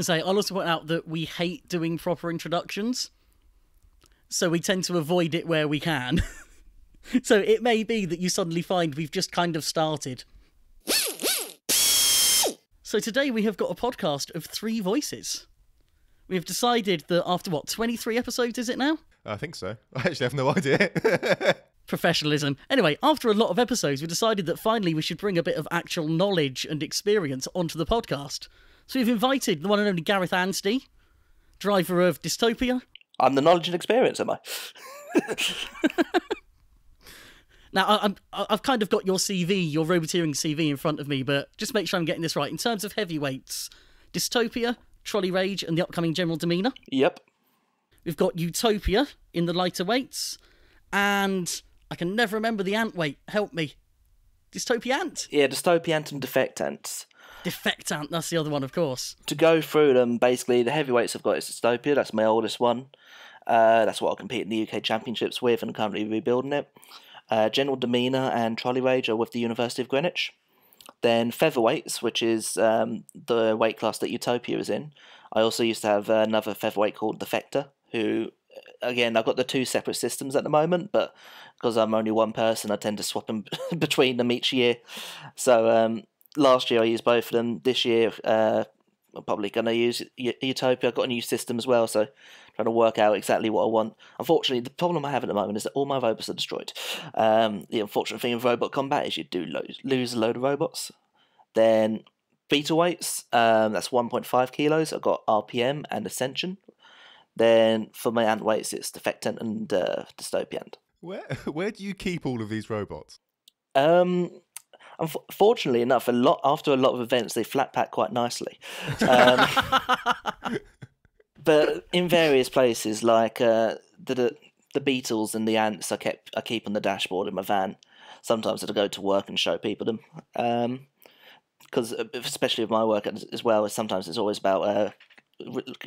And say, I'll also point out that we hate doing proper introductions. So we tend to avoid it where we can. so it may be that you suddenly find we've just kind of started. So today we have got a podcast of three voices. We have decided that after what, 23 episodes is it now? I think so. I actually have no idea. Professionalism. Anyway, after a lot of episodes, we decided that finally we should bring a bit of actual knowledge and experience onto the podcast. So we've invited the one and only Gareth Anstee, driver of Dystopia. I'm the knowledge and experience, am I? Now, I, I'm, I've kind of got your CV, your Roboteering CV in front of me, but just make sure I'm getting this right. In terms of heavyweights, Dystopia, Trolley Rage, and the upcoming General Demeanor. Yep. We've got Utopia in the lighter weights, and I can never remember the ant weight. Help me. Dystopia Ant? Yeah, Dystopiant and Defectant. Defect Ant, that's the other one, of course. To go through them, basically, the heavyweights I've got is Dystopia, that's my oldest one. Uh, that's what I'll compete in the UK Championships with, and currently rebuilding it. Uh, General Demeanor and Trolley Rage are with the University of Greenwich. Then featherweights, which is um, the weight class that Utopia is in. I also used to have another featherweight called Defector, who, again, I've got the two separate systems at the moment, but because I'm only one person, I tend to swap them between them each year. So um, last year I used both of them. This year, uh, I'm probably going to use Utopia. I've got a new system as well, so I'm trying to work out exactly what I want. Unfortunately, the problem I have at the moment is that all my robots are destroyed. Um, the unfortunate thing with robot combat is you do lo- lose a load of robots. Then beta weights, um, that's 1.5 kilos. I've got RPM and Ascension. Then for my ant weights, it's Defectant and uh, Dystopiant. where where do you keep all of these robots? Um, unfortunately enough, a lot after a lot of events, they flat pack quite nicely. Um, but in various places, like uh, the, the the beetles and the ants, I kept I keep on the dashboard in my van. Sometimes I go to work and show people them. Um, because especially with my work as as well, sometimes it's always about uh,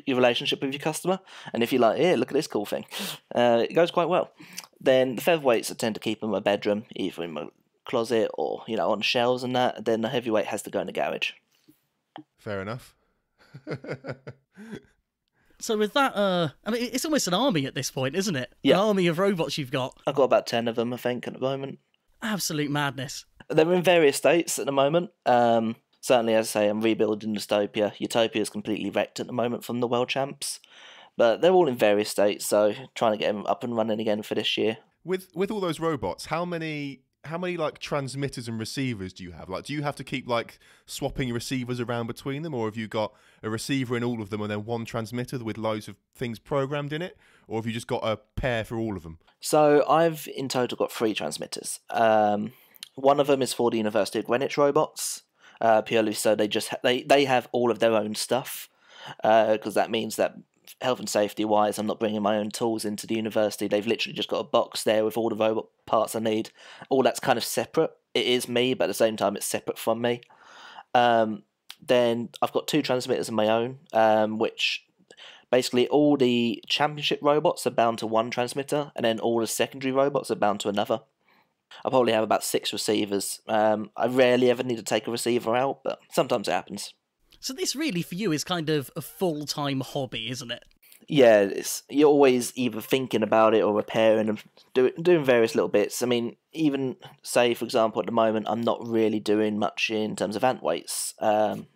your relationship with your customer. And if you're like, here, look at this cool thing, uh, it goes quite well. Then the featherweights, I tend to keep in my bedroom, either in my closet or you know on shelves and that. Then the heavyweight has to go in the garage. Fair enough. So with that, uh, I mean, it's almost an army at this point, isn't it? Yeah. An army of robots you've got. I've got about ten of them, I think, at the moment. Absolute madness. They're in various states at the moment. Um, certainly, as I say, I'm rebuilding Dystopia. Utopia is completely wrecked at the moment from the World Champs, but they're all in various states. So trying to get them up and running again for this year. with with all those robots, how many how many like transmitters and receivers do you have? Like, do you have to keep like swapping receivers around between them, or have you got a receiver in all of them and then one transmitter with loads of things programmed in it, or have you just got a pair for all of them? So I've in total got three transmitters. Um, one of them is for the University of Greenwich robots, uh, purely so they just they they have all of their own stuff, because that means that health and safety wise, I'm not bringing my own tools into the university. They've literally just got a box there with all the robot parts I need. All that's kind of separate. It is me, but at the same time, it's separate from me. Um, then I've got two transmitters of my own, um, which basically all the championship robots are bound to one transmitter, and then all the secondary robots are bound to another. I probably have about six receivers. Um, I rarely ever need to take a receiver out, but sometimes it happens. So this really for you is kind of a full time hobby, isn't it? Yeah, it's, you're always either thinking about it or repairing and do, doing various little bits. I mean, even say for example, at the moment, I'm not really doing much in terms of ant weights. Um,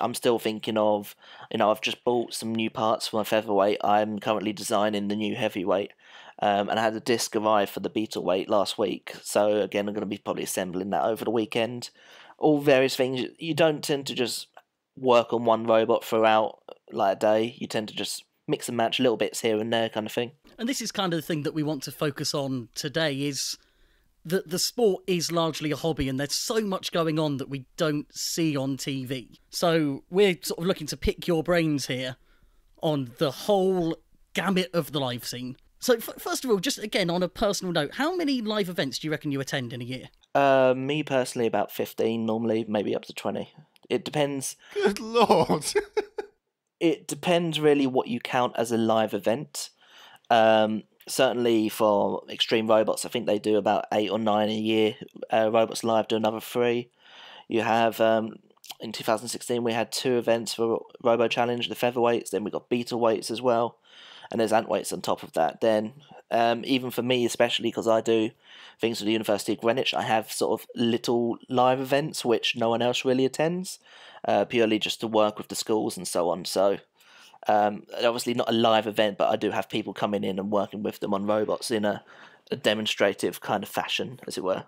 I'm still thinking of, you know, I've just bought some new parts for my featherweight. I'm currently designing the new heavyweight. Um, and I had a disc arrive for the beetle weight last week. So again, I'm going to be probably assembling that over the weekend. All various things. You don't tend to just work on one robot throughout like a day. You tend to just mix and match little bits here and there, kind of thing. And this is kind of the thing that we want to focus on today is that the sport is largely a hobby and there's so much going on that we don't see on TV. So we're sort of looking to pick your brains here on the whole gamut of the live scene. So f- first of all, just again on a personal note, how many live events do you reckon you attend in a year? Uh, me personally, about fifteen normally, maybe up to twenty. It depends. Good lord! It depends really what you count as a live event. Um, certainly for Extreme Robots, I think they do about eight or nine a year. Uh, Robots Live do another three. You have um, in 2016 we had two events for Robo Challenge, the featherweights, then we got beta weights as well, and there's ant weights on top of that. Then um, even for me, especially because I do things with the University of Greenwich, I have sort of little live events which no one else really attends, uh, purely just to work with the schools and so on. So um, obviously not a live event, but I do have people coming in and working with them on robots in a, a demonstrative kind of fashion, as it were.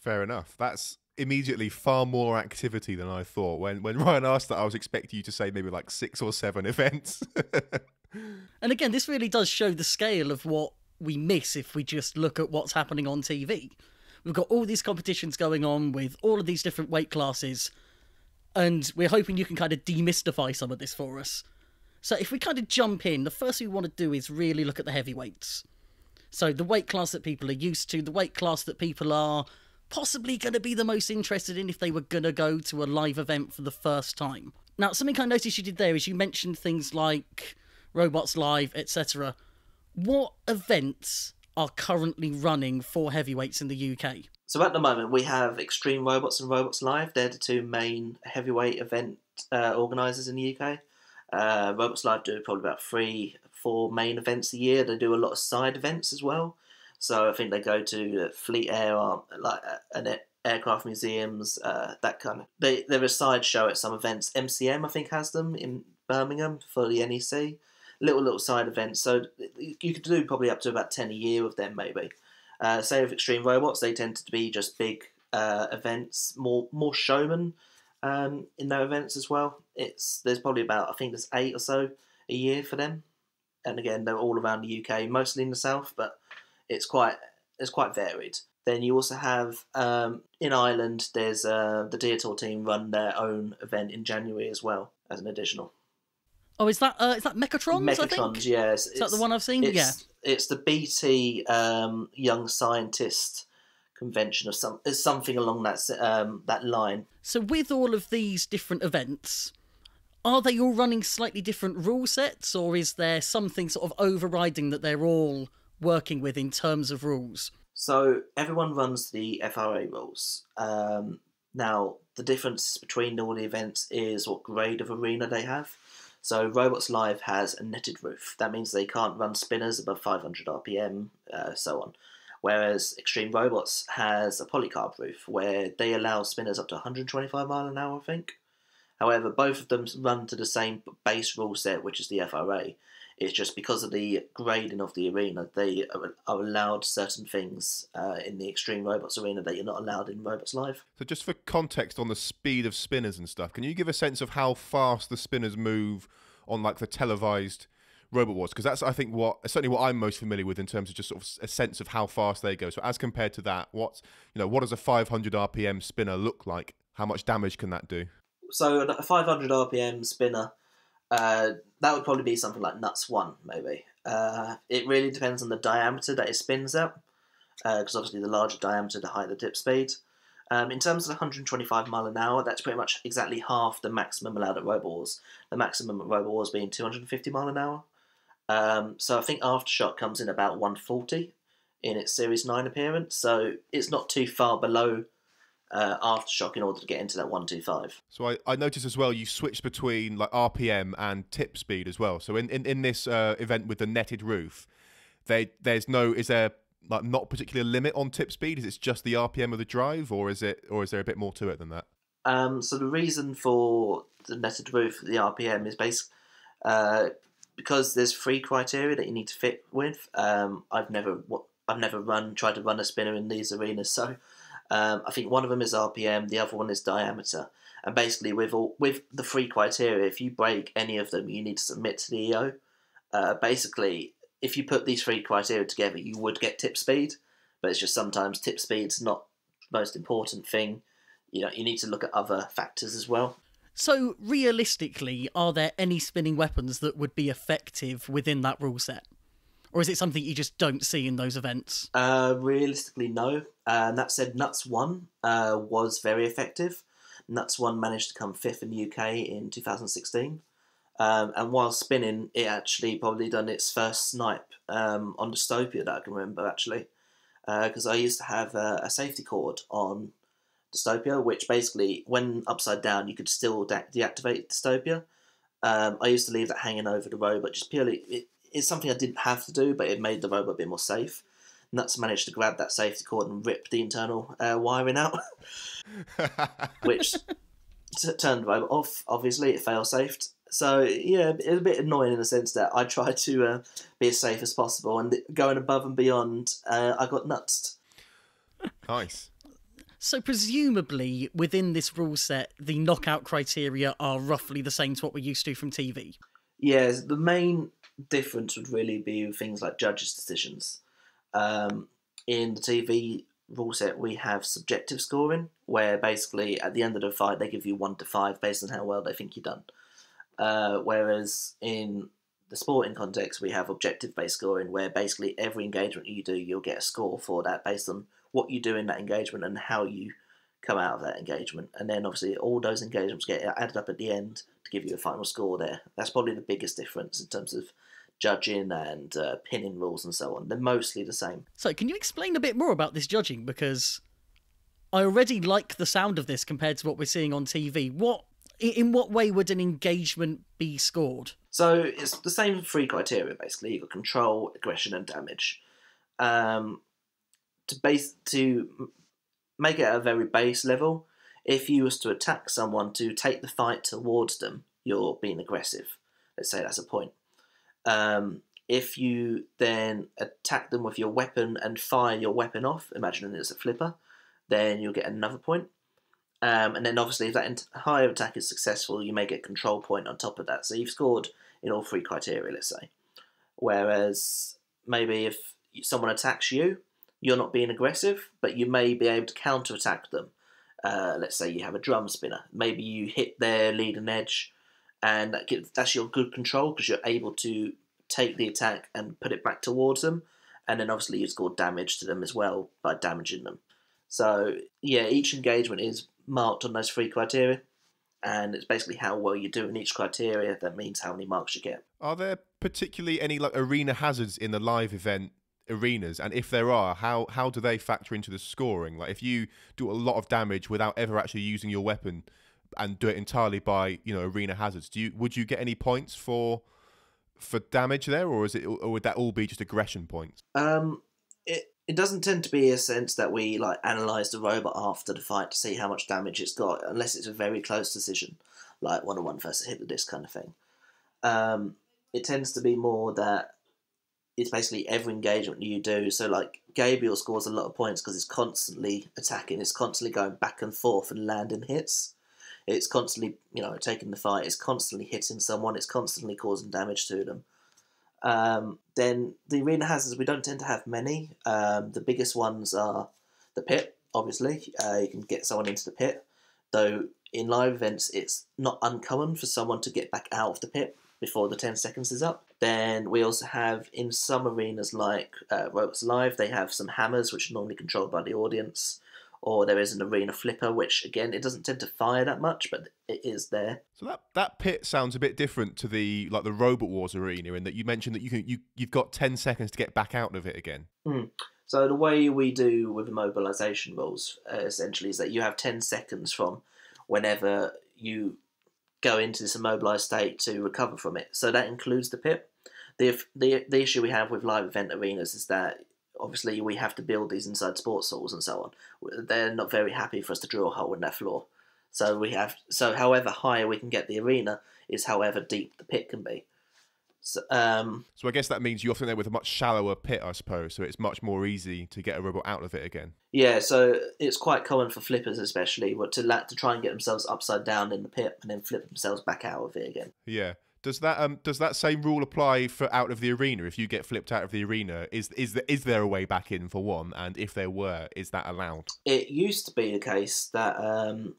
Fair enough. That's immediately far more activity than I thought. When when Ryan asked that, I was expecting you to say maybe like six or seven events. and again, this really does show the scale of what we miss if we just look at what's happening on TV. We've got all these competitions going on with all of these different weight classes, and we're hoping you can kind of demystify some of this for us. So, if we kind of jump in, the first thing we want to do is really look at the heavyweights. So, the weight class that people are used to, the weight class that people are possibly going to be the most interested in if they were going to go to a live event for the first time. Now, something I noticed you did there is you mentioned things like Robots Live, etc. What events are currently running for heavyweights in the UK? So at the moment, we have Extreme Robots and Robots Live. They're the two main heavyweight event uh, organisers in the UK. Uh, Robots Live do probably about three, four main events a year. They do a lot of side events as well. So I think they go to uh, Fleet Air, um, like uh, an aircraft museums, uh, that kind of. They they're a side show at some events. MCM I think has them in Birmingham for the NEC. Little little side events. So you could do probably up to about ten a year with them maybe. Uh, same with Extreme Robots. They tend to be just big uh, events, more more showman um, in their events as well. It's there's probably about I think there's eight or so a year for them, and again they're all around the UK, mostly in the south, but it's quite it's quite varied. Then you also have um, in Ireland. There's uh, the Diotoir team run their own event in January as well as an additional. Oh, is that uh, is that Mechatrons? Mechatrons, yes. Is that the one I've seen? It's, yeah. It's the BT um, Young Scientist convention or some something along that um, that line. So with all of these different events, are they all running slightly different rule sets, or is there something sort of overriding that they're all working with in terms of rules? So everyone runs the FRA rules. Um, now the difference between all the events is what grade of arena they have. So Robots Live has a netted roof. That means they can't run spinners above 500 RPM, uh, so on. Whereas Extreme Robots has a polycarb roof where they allow spinners up to 125 mile an hour, I think. However, both of them run to the same base rule set, which is the FRA. It's just because of the grading of the arena, they are, allowed certain things uh, in the Extreme Robots arena that you're not allowed in Robots Live. So, just for context on the speed of spinners and stuff, can you give a sense of how fast the spinners move on like the televised Robot Wars? Because that's, I think, what certainly what I'm most familiar with in terms of just sort of a sense of how fast they go. So, as compared to that, what you know, what does a 500 RPM spinner look like? How much damage can that do? So, a 500 RPM spinner uh, that would probably be something like nuts one, maybe. Uh, it really depends on the diameter that it spins at, because uh, obviously the larger diameter, the higher the tip speed. Um, in terms of 125 mile an hour, that's pretty much exactly half the maximum allowed at Robo Wars. The maximum at Robo Wars being 250 mile an hour. Um, so I think Aftershock comes in about 140 in its Series 9 appearance, so it's not too far below uh, aftershock in order to get into that 125. So I, I noticed as well you switched between like RPM and tip speed as well. So in, in, in this uh, event with the netted roof, they there's no is there like not particularly a limit on tip speed? Is it just the RPM of the drive, or is it or is there a bit more to it than that? Um, so the reason for the netted roof, the RPM, is based uh, because there's three criteria that you need to fit with. Um, I've never what I've never run tried to run a spinner in these arenas, so um, I think one of them is RPM, the other one is diameter. And basically, with all, with the three criteria, if you break any of them, you need to submit to the EO. Uh, basically, if you put these three criteria together, you would get tip speed, but it's just sometimes tip speed's not the most important thing. You know, you need to look at other factors as well. So, realistically, are there any spinning weapons that would be effective within that rule set? Or is it something you just don't see in those events? Uh, realistically, no. Uh, that said, Nuts One uh, was very effective. Nuts One managed to come fifth in the UK in 2016. Um, and while spinning, it actually probably done its first snipe um, on Dystopia that I can remember actually, because uh, I used to have a, a, safety cord on dystopia, which basically, when upside down, you could still de- deactivate dystopia. Um, I used to leave that hanging over the robot just purely. It, it's something I didn't have to do, but it made the robot a bit more safe. Nuts managed to grab that safety cord and rip the internal uh, wiring out, which t- turned the robot off. Obviously, it fail safed. So yeah, it was a bit annoying in the sense that I tried to uh, be as safe as possible, and going above and beyond, uh, I got nuts. nice. So presumably within this rule set, the knockout criteria are roughly the same to what we're used to from TV. Yes, the main difference would really be things like judges' decisions. Um, in the TV rule set, we have subjective scoring, where basically at the end of the fight they give you one to five based on how well they think you've done. Uh, whereas in the sporting context, we have objective based scoring, where basically every engagement you do, you'll get a score for that based on what you do in that engagement and how you come out of that engagement. And then obviously all those engagements get added up at the end to give you a final score there. That's probably the biggest difference in terms of judging and uh, pinning rules and so on. They're mostly the same. So can you explain a bit more about this judging? Because I already like the sound of this compared to what we're seeing on TV. What in what way would an engagement be scored? So it's the same three criteria basically. You've got control, aggression, and damage. Um, to base to make it at a very base level, if you was to attack someone to take the fight towards them, you're being aggressive. Let's say that's a point. Um, if you then attack them with your weapon and fire your weapon off, imagining it's a flipper, then you'll get another point. Um, and then obviously, if that entire attack is successful, you may get control point on top of that. So you've scored in all three criteria, let's say. Whereas maybe if someone attacks you, you're not being aggressive, but you may be able to counter attack them. Uh, let's say you have a drum spinner. Maybe you hit their leading edge, and that gives, that's your good control because you're able to take the attack and put it back towards them. And then obviously you score damage to them as well by damaging them. So yeah, each engagement is marked on those three criteria, and it's basically how well you do in each criteria that means how many marks you get. Are there particularly any like arena hazards in the live event arenas and if there are how how do they factor into the scoring like if you do a lot of damage without ever actually using your weapon and do it entirely by you know arena hazards do you would you get any points for for damage there or is it or would that all be just aggression points um it it doesn't tend to be a sense that we like analyze the robot after the fight to see how much damage it's got unless it's a very close decision like one on one versus hit the disc kind of thing um it tends to be more that it's basically every engagement you do. So like Gabriel scores a lot of points because it's constantly attacking, it's constantly going back and forth and landing hits. It's constantly, you know, taking the fight. It's constantly hitting someone. It's constantly causing damage to them. Um, then the arena hazards we don't tend to have many. Um, the biggest ones are the pit. Obviously, uh, you can get someone into the pit. Though in live events, it's not uncommon for someone to get back out of the pit before the 10 seconds is up. Then we also have in some arenas like uh, Robots Live, they have some hammers which are normally controlled by the audience. Or there is an arena flipper, which again it doesn't tend to fire that much, but it is there. So that that pit sounds a bit different to the like the Robot Wars arena, in that you mentioned that you can you you've got ten seconds to get back out of it again. Mm. So the way we do with immobilization rules uh, essentially is that you have ten seconds from whenever you go into this immobilized state to recover from it. So that includes the pit. The, the, the issue we have with live event arenas is that obviously we have to build these inside sports halls and so on. They're not very happy for us to drill a hole in their floor. So we have so however high we can get the arena is however deep the pit can be. So, um, so I guess that means you often there with a much shallower pit, I suppose. So it's much more easy to get a robot out of it again. Yeah, so it's quite common for flippers, especially, to lat to try and get themselves upside down in the pit and then flip themselves back out of it again. Yeah. Does that um does that same rule apply for out of the arena? If you get flipped out of the arena, is is there, is there a way back in for one? And if there were, is that allowed? It used to be the case that um,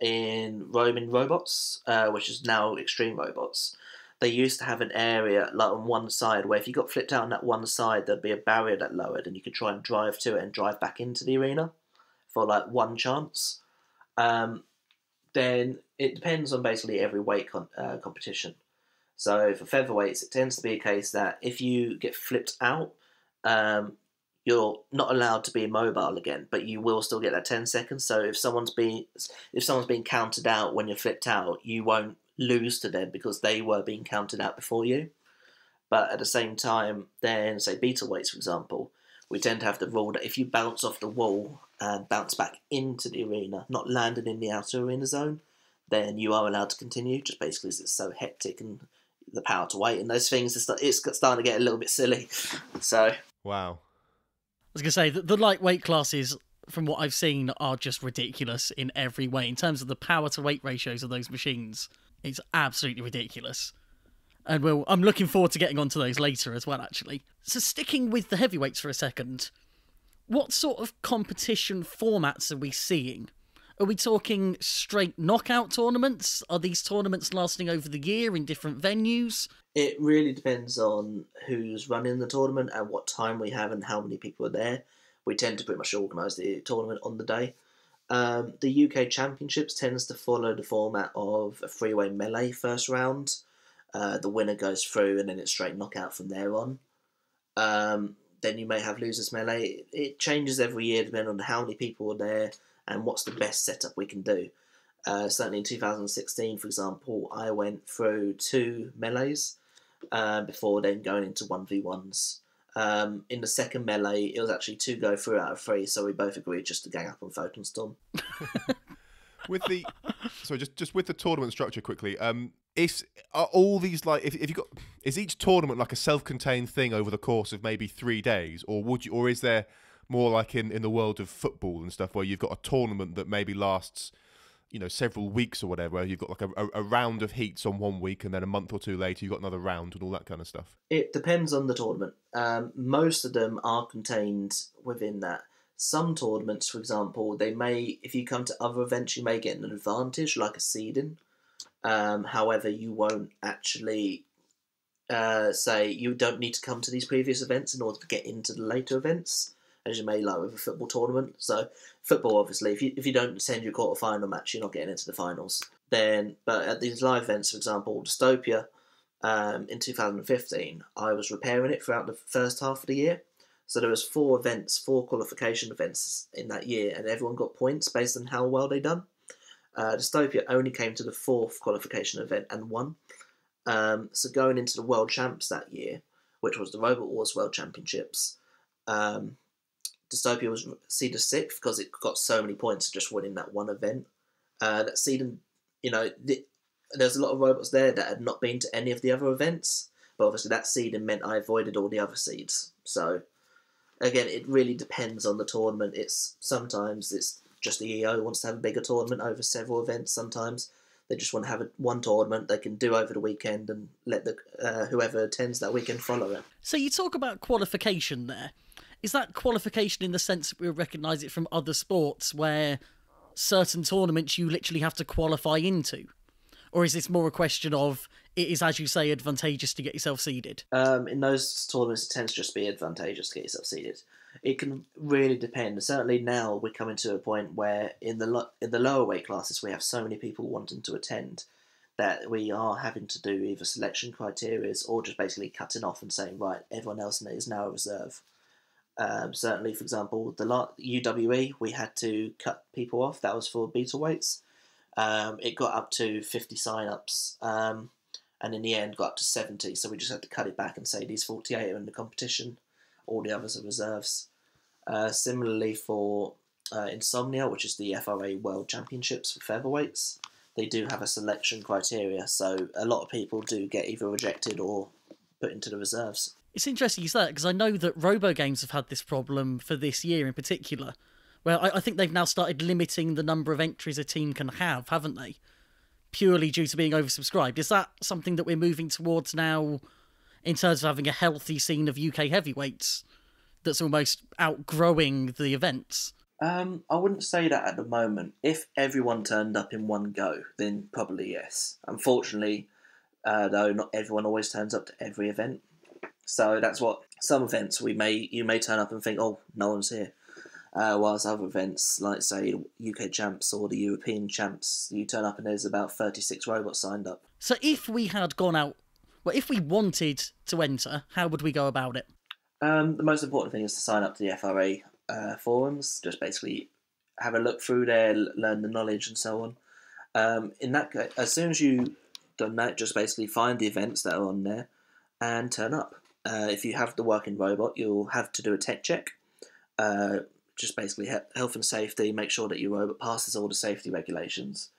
in Roaming Robots, uh, which is now Extreme Robots, they used to have an area like on one side where if you got flipped out on that one side, there'd be a barrier that lowered, and you could try and drive to it and drive back into the arena for like one chance. Um, then it depends on basically every weight con- uh, competition. So for featherweights, it tends to be a case that if you get flipped out, um, you're not allowed to be immobile again, but you will still get that 10 seconds. So if someone's being if someone's being counted out when you're flipped out, you won't lose to them because they were being counted out before you. But at the same time, then say beetle weights, for example, we tend to have the rule that if you bounce off the wall and bounce back into the arena, not landing in the outer arena zone, then you are allowed to continue. Just basically, because it's so hectic and the power to weight and those things, it's starting to get a little bit silly. So wow, I was going to say that the lightweight classes, from what I've seen, are just ridiculous in every way. In terms of the power to weight ratios of those machines, it's absolutely ridiculous. And we'll, I'm looking forward to getting onto those later as well, actually. So, sticking with the heavyweights for a second, what sort of competition formats are we seeing? Are we talking straight knockout tournaments? Are these tournaments lasting over the year in different venues? It really depends on who's running the tournament and what time we have and how many people are there. We tend to pretty much organise the tournament on the day. Um, the UK Championships tends to follow the format of a freeway melee first round. Uh, the winner goes through and then it's straight knockout from there on. Um, then you may have losers melee. It changes every year depending on how many people are there and what's the best setup we can do. Uh, certainly in 2016, for example, I went through two melees uh, before then going into 1v1s. Um, in the second melee, it was actually two go through out of three, so we both agreed just to gang up on Photon Storm. with the so just just with the tournament structure quickly, um, is are all these like if, if you got is each tournament like a self-contained thing over the course of maybe three days, or would you, or is there more like in in the world of football and stuff where you've got a tournament that maybe lasts you know several weeks or whatever. You've got like a, a, round of heats on one week and then a month or two later you've got another round and all that kind of stuff. It depends on the tournament. Um, most of them are contained within that. Some tournaments for example they may if you come to other events you may get an advantage like a seeding. Um, however you won't actually uh, say you don't need to come to these previous events in order to get into the later events as you may like with a football tournament. So football, obviously, if you if you don't send your quarter final match, you're not getting into the finals. Then, but at these live events, for example, Dystopia, um, in 2015, I was repairing it throughout the first half of the year. So there was four events, four qualification events in that year, and everyone got points based on how well they done. Uh, Dystopia only came to the fourth qualification event and won. Um, so going into the World Champs that year, which was the Robot Wars World Championships, um, Dystopia was seeded sixth because it got so many points just winning that one event. Uh, that seeding, you know, the, there's a lot of robots there that had not been to any of the other events, but obviously that seeding meant I avoided all the other seeds. So again, it really depends on the tournament. It's sometimes it's just the EO wants to have a bigger tournament over several events. Sometimes they just want to have a, one tournament they can do over the weekend and let the uh, whoever attends that weekend follow it. So you talk about qualification there is that qualification in the sense that we recognise it from other sports where certain tournaments you literally have to qualify into? Or is this more a question of it is, as you say, advantageous to get yourself seeded? Um, in those tournaments, it tends to just be advantageous to get yourself seeded. It can really depend. Certainly now we're coming to a point where in the lo- in the lower weight classes we have so many people wanting to attend that we are having to do either selection criteria or just basically cutting off and saying right, everyone else is now a reserve. Um, certainly, for example, the UWE, we had to cut people off. That was for beetle weights. Um, it got up to 50 sign-ups, um, and in the end got up to 70. So we just had to cut it back and say these 48 are in the competition. All the others are reserves. Uh, similarly for uh, Insomnia, which is the FRA World Championships for featherweights, they do have a selection criteria. So a lot of people do get either rejected or put into the reserves. It's interesting you say that because I know that Robo Games have had this problem for this year in particular, where I, I think they've now started limiting the number of entries a team can have, haven't they? Purely due to being oversubscribed. Is that something that we're moving towards now in terms of having a healthy scene of UK heavyweights that's almost outgrowing the events? Um, I wouldn't say that at the moment. If everyone turned up in one go, then probably yes. Unfortunately, uh, though, not everyone always turns up to every event. So that's what some events we may you may turn up and think, oh, no one's here. Uh, whilst other events, like say UK champs or the European champs, you turn up and there's about 36 robots signed up. So if we had gone out, well, if we wanted to enter, how would we go about it? Um, the most important thing is to sign up to the FRA uh, forums. Just basically have a look through there, learn the knowledge, and so on. Um, in that as soon as you done that, just basically find the events that are on there and turn up. Uh, if you have the working robot, you'll have to do a tech check. Uh, just basically health and safety, make sure that your robot passes all the safety regulations.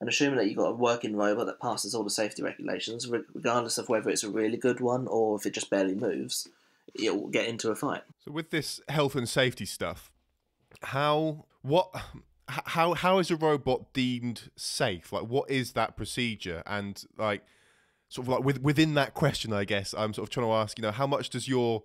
And assuming that you've got a working robot that passes all the safety regulations, regardless of whether it's a really good one or if it just barely moves, it will get into a fight. So with this health and safety stuff, how what how how is a robot deemed safe? Like what is that procedure? And like sort of like with, within that question, I guess I'm sort of trying to ask, you know, how much does your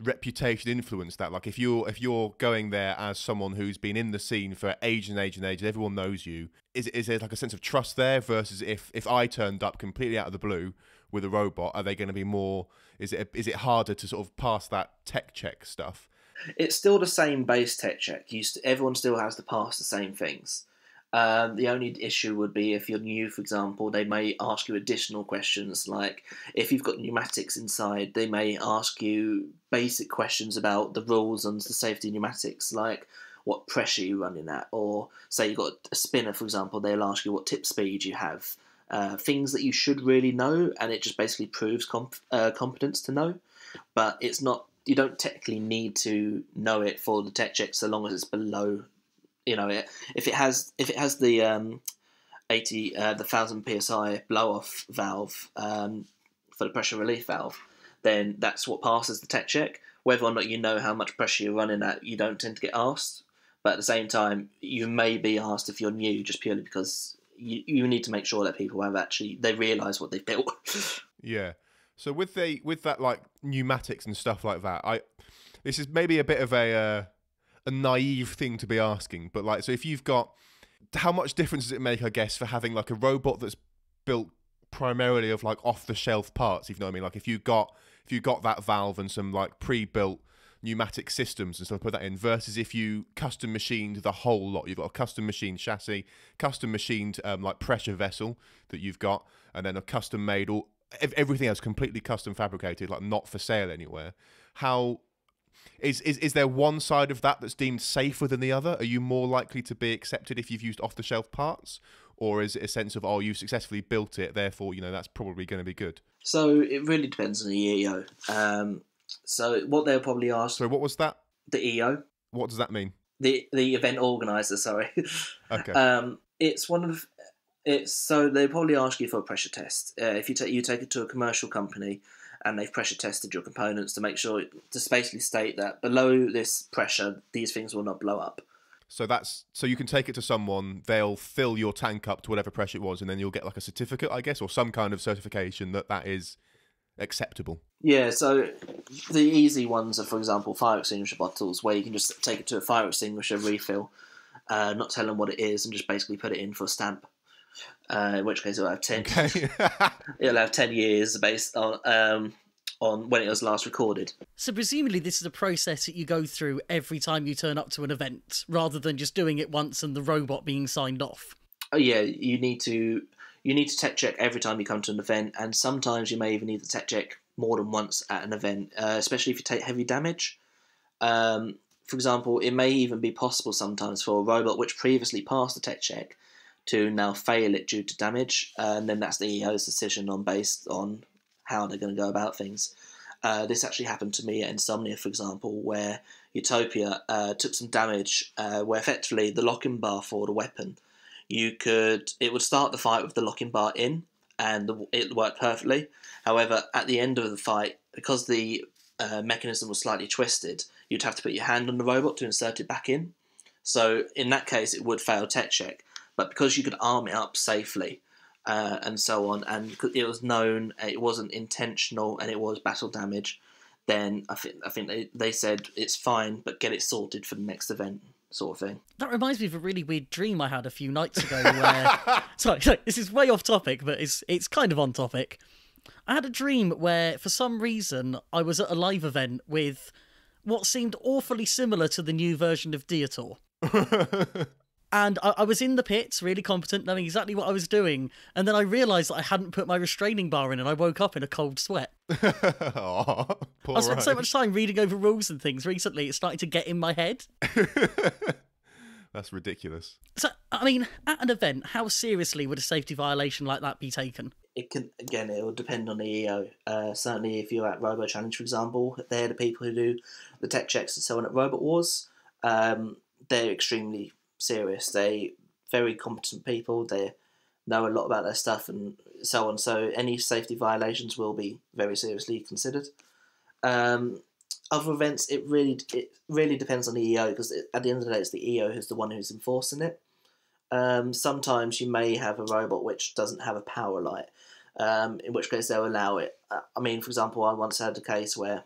reputation influence that? Like if you're if you're going there as someone who's been in the scene for age and age and age, and everyone knows you, is is there like a sense of trust there versus if if I turned up completely out of the blue with a robot, are they going to be more? Is it is it harder to sort of pass that tech check stuff? It's still the same base tech check. You st- everyone still has to pass the same things. Um, the only issue would be if you're new, for example, they may ask you additional questions. Like if you've got pneumatics inside, they may ask you basic questions about the rules on the safety pneumatics, like what pressure you're running at, or say you've got a spinner, for example, they'll ask you what tip speed you have. Uh, things that you should really know, and it just basically proves comp- uh, competence to know. But it's not you don't technically need to know it for the tech check so long as it's below you know it if it has if it has the um 80 uh, the 1000 psi blow off valve um, for the pressure relief valve then that's what passes the tech check. Whether or not you know how much pressure you're running at you don't tend to get asked. But at the same time you may be asked if you're new just purely because you, you need to make sure that people have actually they realize what they've built. Yeah. So with the with that like pneumatics and stuff like that, I this is maybe a bit of a uh, a naive thing to be asking, but like so if you've got how much difference does it make, I guess, for having like a robot that's built primarily of like off the shelf parts, if you know what I mean? Like if you got if you got that valve and some like pre built pneumatic systems and stuff, put that in, versus if you custom machined the whole lot. You've got a custom machined chassis, custom machined um, like pressure vessel that you've got, and then a custom made ev- everything else completely custom fabricated, like not for sale anywhere. How is, is is there one side of that that's deemed safer than the other? Are you more likely to be accepted if you've used off the shelf parts, or is it a sense of oh you've successfully built it, therefore you know that's probably going to be good? so it really depends on the eo um, so what they'll probably ask So what was that? the eo What does that mean? the the event organizer sorry Okay. um it's one of it's so they probably ask you for a pressure test uh, if you take you take it to a commercial company and they've pressure tested your components to make sure to basically state that below this pressure these things will not blow up So that's so you can take it to someone, they'll fill your tank up to whatever pressure it was, and then you'll get like a certificate, I guess, or some kind of certification that that is acceptable. yeah so the easy ones are for example fire extinguisher bottles where you can just take it to a fire extinguisher refill uh, not tell them what it is and just basically put it in for a stamp uh, in which case it'll have 10 Okay. it'll have 10 years based on um, on when it was last recorded So presumably this is a process that you go through every time you turn up to an event, rather than just doing it once and the robot being signed off. oh yeah you need to you need to tech check every time you come to an event and sometimes you may even need to tech check more than once at an event uh, especially if you take heavy damage um, for example it may even be possible sometimes for a robot which previously passed the tech check to now fail it due to damage and then that's the eo's decision on based on how they're going to go about things. Uh, this actually happened to me at insomnia for example where utopia uh, took some damage uh, where effectively the locking bar for the weapon you could it would start the fight with the locking bar in and the, it worked perfectly. However at the end of the fight because the uh, mechanism was slightly twisted you'd have to put your hand on the robot to insert it back in. So in that case it would fail tech check but because you could arm it up safely uh, and so on and it was known it wasn't intentional and it was battle damage then I think I think they, they said it's fine but get it sorted for the next event sort of thing That reminds me of a really weird dream I had a few nights ago where sorry, sorry, this is way off topic, but it's it's kind of on topic. I had a dream where for some reason I was at a live event with what seemed awfully similar to the new version of Diotoir. and I, I was in the pits, really competent, knowing exactly what I was doing, and then I realised that I hadn't put my restraining bar in, and I woke up in a cold sweat. Aw, poor I spent so much time reading over rules and things recently; it's starting to get in my head. That's ridiculous. So, I mean, at an event, how seriously would a safety violation like that be taken? it can again it will depend on the EO. Uh, certainly, if you're at Robo Challenge, for example, they're the people who do the tech checks and so on at Robot Wars. Um, they're extremely serious. They very competent people. They know a lot about their stuff and so on. So any safety violations will be very seriously considered. Um, other events, it really it really depends on the EO because at the end of the day, it's the EO who's the one who's enforcing it. Um, sometimes you may have a robot which doesn't have a power light, um, in which case they'll allow it. Uh, I mean, for example, I once had a case where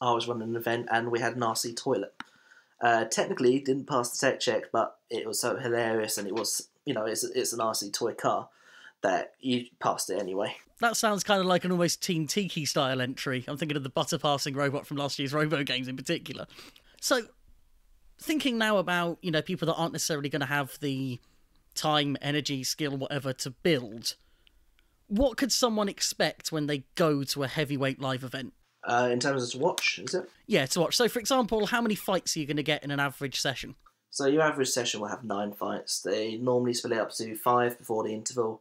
I was running an event and we had an RC toilet. Uh, technically, didn't pass the tech check, but it was so hilarious and it was, you know, it's, it's an RC toy car that you passed it anyway. That sounds kind of like an almost Teen Tiki style entry. I'm thinking of the butter passing robot from last year's Robo games in particular. So, thinking now about you know people that aren't necessarily going to have the time, energy, skill, whatever to build. What could someone expect when they go to a heavyweight live event? Uh, in terms of to watch, is it? Yeah, to watch. So, for example, how many fights are you going to get in an average session? So your average session will have nine fights. They normally split it up to five before the interval,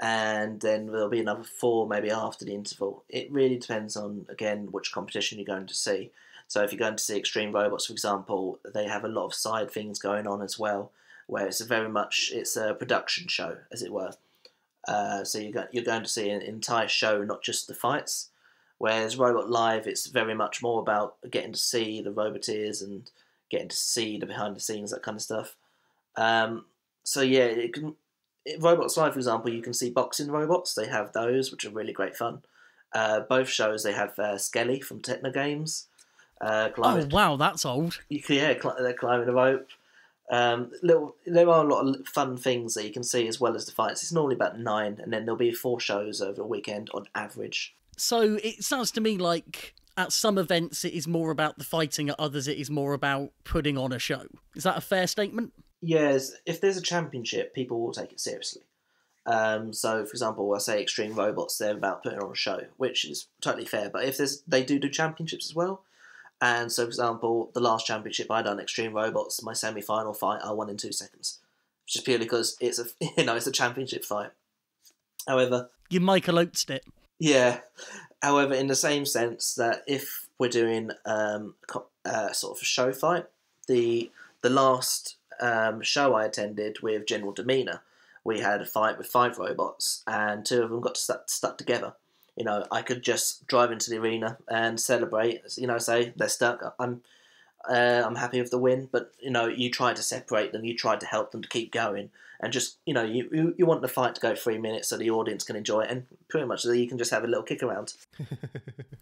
and then there'll be another four maybe after the interval. It really depends on again which competition you're going to see. So if you're going to see Extreme Robots, for example, they have a lot of side things going on as well, where it's a very much it's a production show, as it were. Uh, so you're, go- you're going to see an entire show, not just the fights. Whereas Robot Live, it's very much more about getting to see the Roboteers and getting to see the behind the scenes, that kind of stuff. Um, so yeah, it can. It, robots Live, for example, you can see boxing robots. They have those, which are really great fun. Uh, both shows they have uh, Skelly from Techno Games. Uh, Oh wow, that's old. you can, yeah, cli- they're climbing a rope. Um, little, there are a lot of fun things that you can see as well as the fights. It's normally about nine, and then there'll be four shows over a weekend on average. So it sounds to me like at some events it is more about the fighting, at others it is more about putting on a show. Is that a fair statement? Yes, if there's a championship, people will take it seriously. Um, so, for example, I say Extreme Robots, they're about putting on a show, which is totally fair. But if there's, they do do championships as well. And so, for example, the last championship I done, Extreme Robots, my semi-final fight, I won in two seconds, just purely because it's a, you know, it's a championship fight. However, You Michael Oates it. Yeah. However, in the same sense that if we're doing um, uh, sort of a show fight, the the last um, show I attended with General Demeanor, we had a fight with five robots, and two of them got stuck, stuck together. You know, I could just drive into the arena and celebrate. You know, say they're stuck. I'm uh, I'm happy with the win, but you know, you try to separate them. You try to help them to keep going, and just you know, you, you, you want the fight to go three minutes so the audience can enjoy it, and pretty much so you can just have a little kick around.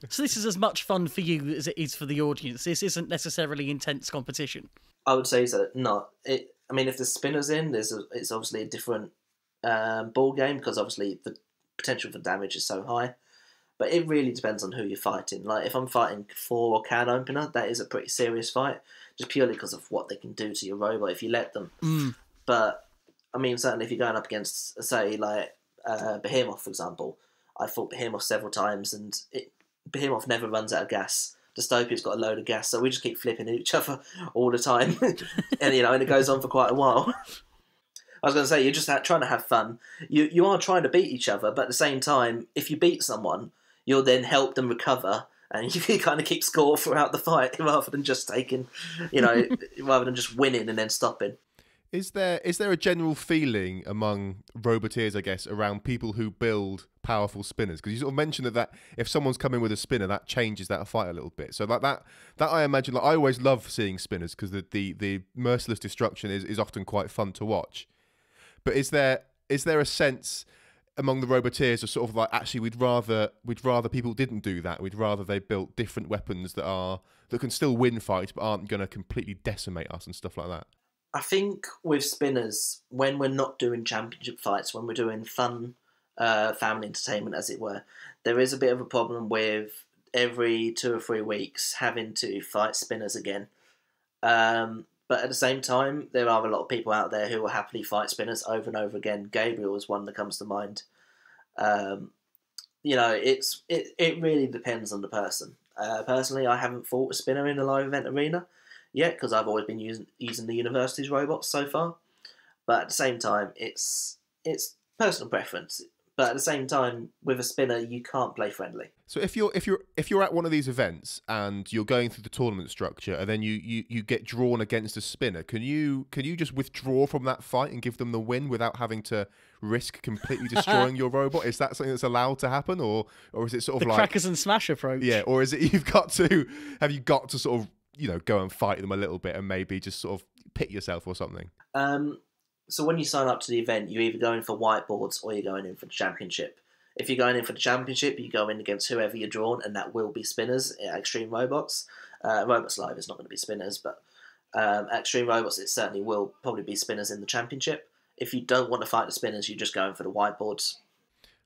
So this is as much fun for you as it is for the audience. This isn't necessarily intense competition. I would say so. Not it. I mean, if the spinners in, there's a, it's obviously a different um, ball game because obviously the potential for damage is so high. But it really depends on who you're fighting. Like if I'm fighting for a can opener, that is a pretty serious fight, just purely because of what they can do to your robot if you let them. Mm. But I mean, certainly if you're going up against, say, like uh, Behemoth, for example, I fought Behemoth several times, and it, Behemoth never runs out of gas. Dystopia's got a load of gas, so we just keep flipping each other all the time, and you know, and it goes on for quite a while. I was going to say, you're just trying to have fun. You you are trying to beat each other, but at the same time, if you beat someone, you'll then help them recover, and you can kind of keep score throughout the fight rather than just taking, you know, rather than just winning and then stopping. Is there is there a general feeling among roboteers, I guess, around people who build powerful spinners? Because you sort of mentioned that, that if someone's coming with a spinner, that changes that fight a little bit. So like that that I imagine, like I always love seeing spinners because the, the the merciless destruction is, is often quite fun to watch. But is there is there a sense among the roboteers are sort of like actually we'd rather we'd rather people didn't do that. We'd rather they built different weapons that are that can still win fights but aren't going to completely decimate us and stuff like that. I think with spinners, when we're not doing championship fights, when we're doing fun uh, family entertainment, as it were, there is a bit of a problem with every two or three weeks having to fight spinners again. Um, but at the same time, there are a lot of people out there who will happily fight spinners over and over again. Gabriel is one that comes to mind. Um, you know, it's it, it really depends on the person. Uh, personally, I haven't fought a spinner in a live event arena yet because I've always been using using the university's robots so far. But at the same time, it's it's personal preference. But at the same time, with a spinner, you can't play friendly. So if you're if you're if you're at one of these events and you're going through the tournament structure and then you, you, you get drawn against a spinner, can you can you just withdraw from that fight and give them the win without having to risk completely destroying your robot? Is that something that's allowed to happen, or or is it sort of the like crackers and smash approach. yeah, or is it you've got to have you got to sort of you know go and fight them a little bit and maybe just sort of pit yourself or something? Um, so when you sign up to the event, you're either going for whiteboards or you're going in for the championship. If you're going in for the championship, you go in against whoever you're drawn, and that will be spinners at Extreme Robots. Uh, Robots Live is not going to be spinners, but um, Extreme Robots, it certainly will probably be spinners in the championship. If you don't want to fight the spinners, you're just going for the whiteboards.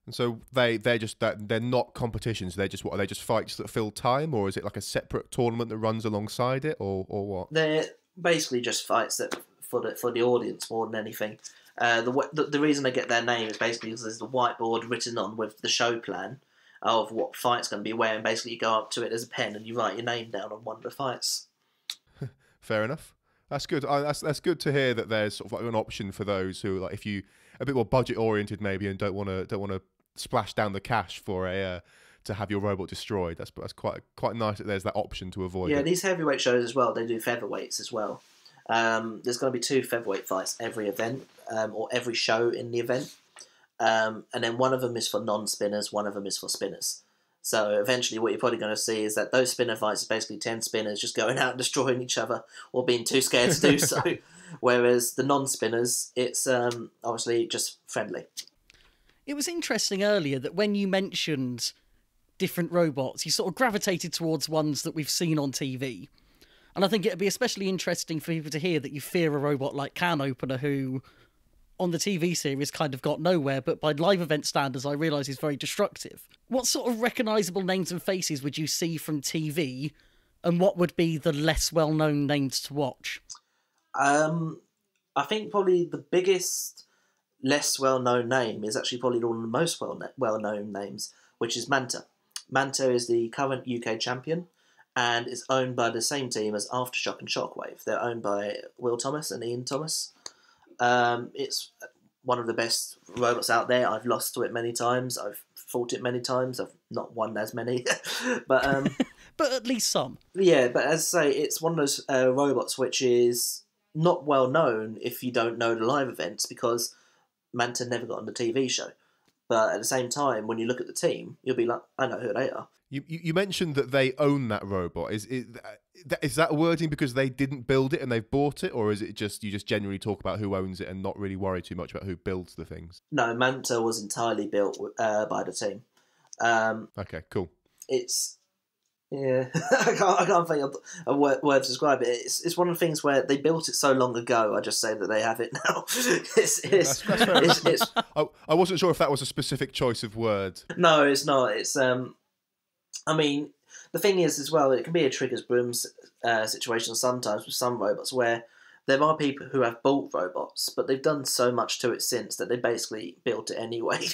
And so they they're just that they're not competitions. They're just what are they just fights that fill time, or is it like a separate tournament that runs alongside it, or or what? They're basically just fights that for the for the audience more than anything. Uh, the, the the reason they get their name is basically because there's the whiteboard written on with the show plan of what fight's going to be where, and basically you go up to it as a pen and you write your name down on one of the fights. Fair enough. That's good. I, that's that's good to hear that there's sort of like an option for those who like if you a bit more budget oriented maybe and don't want to don't want to splash down the cash for a uh, to have your robot destroyed. That's that's quite quite nice that there's that option to avoid. Yeah, it. these heavyweight shows as well. They do featherweights as well. Um, there's going to be two featherweight fights every event um, or every show in the event, um, and then one of them is for non-spinners, one of them is for spinners. So eventually, what you're probably going to see is that those spinner fights is basically ten spinners just going out and destroying each other or being too scared to do so. Whereas the non-spinners, it's um, obviously just friendly. It was interesting earlier that when you mentioned different robots, you sort of gravitated towards ones that we've seen on TV. And I think it'd be especially interesting for people to hear that you fear a robot like Can Opener, who on the TV series kind of got nowhere, but by live event standards, I realise is very destructive. What sort of recognisable names and faces would you see from TV, and what would be the less well known names to watch? Um, I think probably the biggest, less well known name is actually probably one of the most well well known names, which is Manta. Manta is the current UK champion and is owned by the same team as Aftershock and Shockwave. They're owned by Will Thomas and Ian Thomas. Um, it's one of the best robots out there. I've lost to it many times. I've fought it many times. I've not won as many, but um, But at least some. yeah. But as I say, it's one of those uh, robots which is not well known if you don't know the live events because Manta never got on the TV show. But at the same time, when you look at the team, you'll be like, I know who they are. You, you you mentioned that they own that robot. Is is is that wording because they didn't build it and they've bought it, or is it just you just generally talk about who owns it and not really worry too much about who builds the things? No, Manta was entirely built uh, by the team. Um, Okay, cool. it's yeah, I can't I can't think of a word, word to describe it. It's it's one of the things where they built it so long ago. I just say that they have it now. it's, it's, That's, that's it's, it's I, I wasn't sure if that was a specific choice of word. no, it's not. It's um, I mean, the thing is as well, it can be a triggers brooms uh, situation sometimes with some robots where there are people who have bought robots, but they've done so much to it since that they basically built it anyway.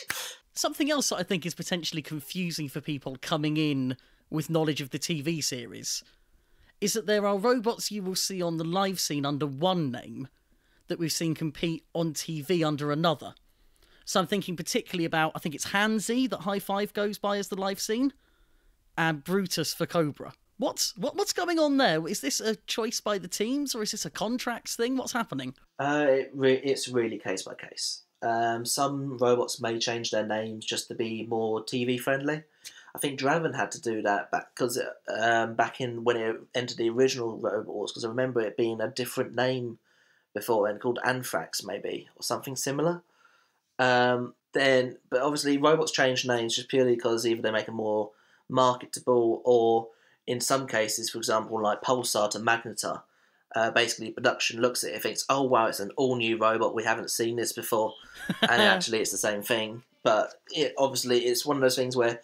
Something else that I think is potentially confusing for people coming in with knowledge of the TV series is that there are robots you will see on the live scene under one name that we've seen compete on TV under another. So I'm thinking particularly about, I think it's Hansi that High Five goes by as the live scene, and Brutus for Cobra. What's what, what's going on there? Is this a choice by the teams or is this a contracts thing? What's happening? Uh, it re- it's really case by case. Um, some robots may change their names just to be more TV friendly. I think Draven had to do that back because um, back in when it entered the original Robot Wars, because I remember it being a different name before and called Anthrax maybe or something similar. Um, then, but obviously robots change names just purely because either they make them more marketable or in some cases, for example, like Pulsar to Magnetar, uh, basically production looks at it and thinks, oh wow, it's an all new robot, we haven't seen this before. And actually, it's the same thing. But it obviously, it's one of those things where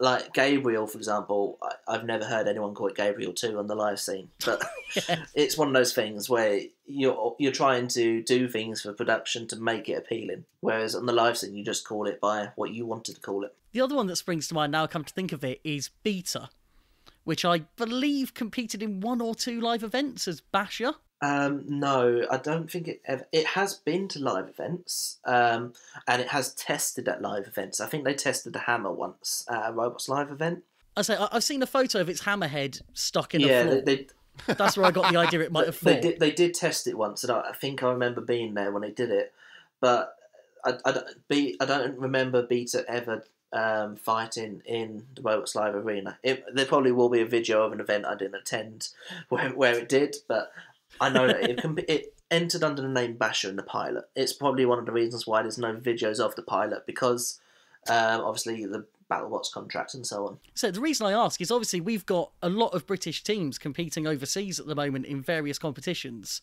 like Gabriel, for example, I, I've never heard anyone call it Gabriel two on the live scene, but Yeah. it's one of those things where you're you're trying to do things for production to make it appealing, whereas on the live scene you just call it by what you wanted to call it. The other one that springs to mind now, come to think of it, is Beta, which I believe competed in one or two live events as Basher. Um, no, I don't think it ever. It has been to live events, um, and it has tested at live events. I think they tested the hammer once at a robots live event. I say I've seen a photo of its hammerhead stuck in yeah, a floor. they, they, That's where I got the idea it might have they did. They did test it once, and I, I think I remember being there when they did it. But I, I, don't- be, I don't remember Beta ever um, fighting in the Robots Live Arena. It, there probably will be a video of an event I didn't attend where, where it did, but I know that it, can be, it entered under the name Basher in the pilot. It's probably one of the reasons why there's no videos of the pilot because um, obviously the BattleBots contract and so on. So the reason I ask is obviously we've got a lot of British teams competing overseas at the moment in various competitions.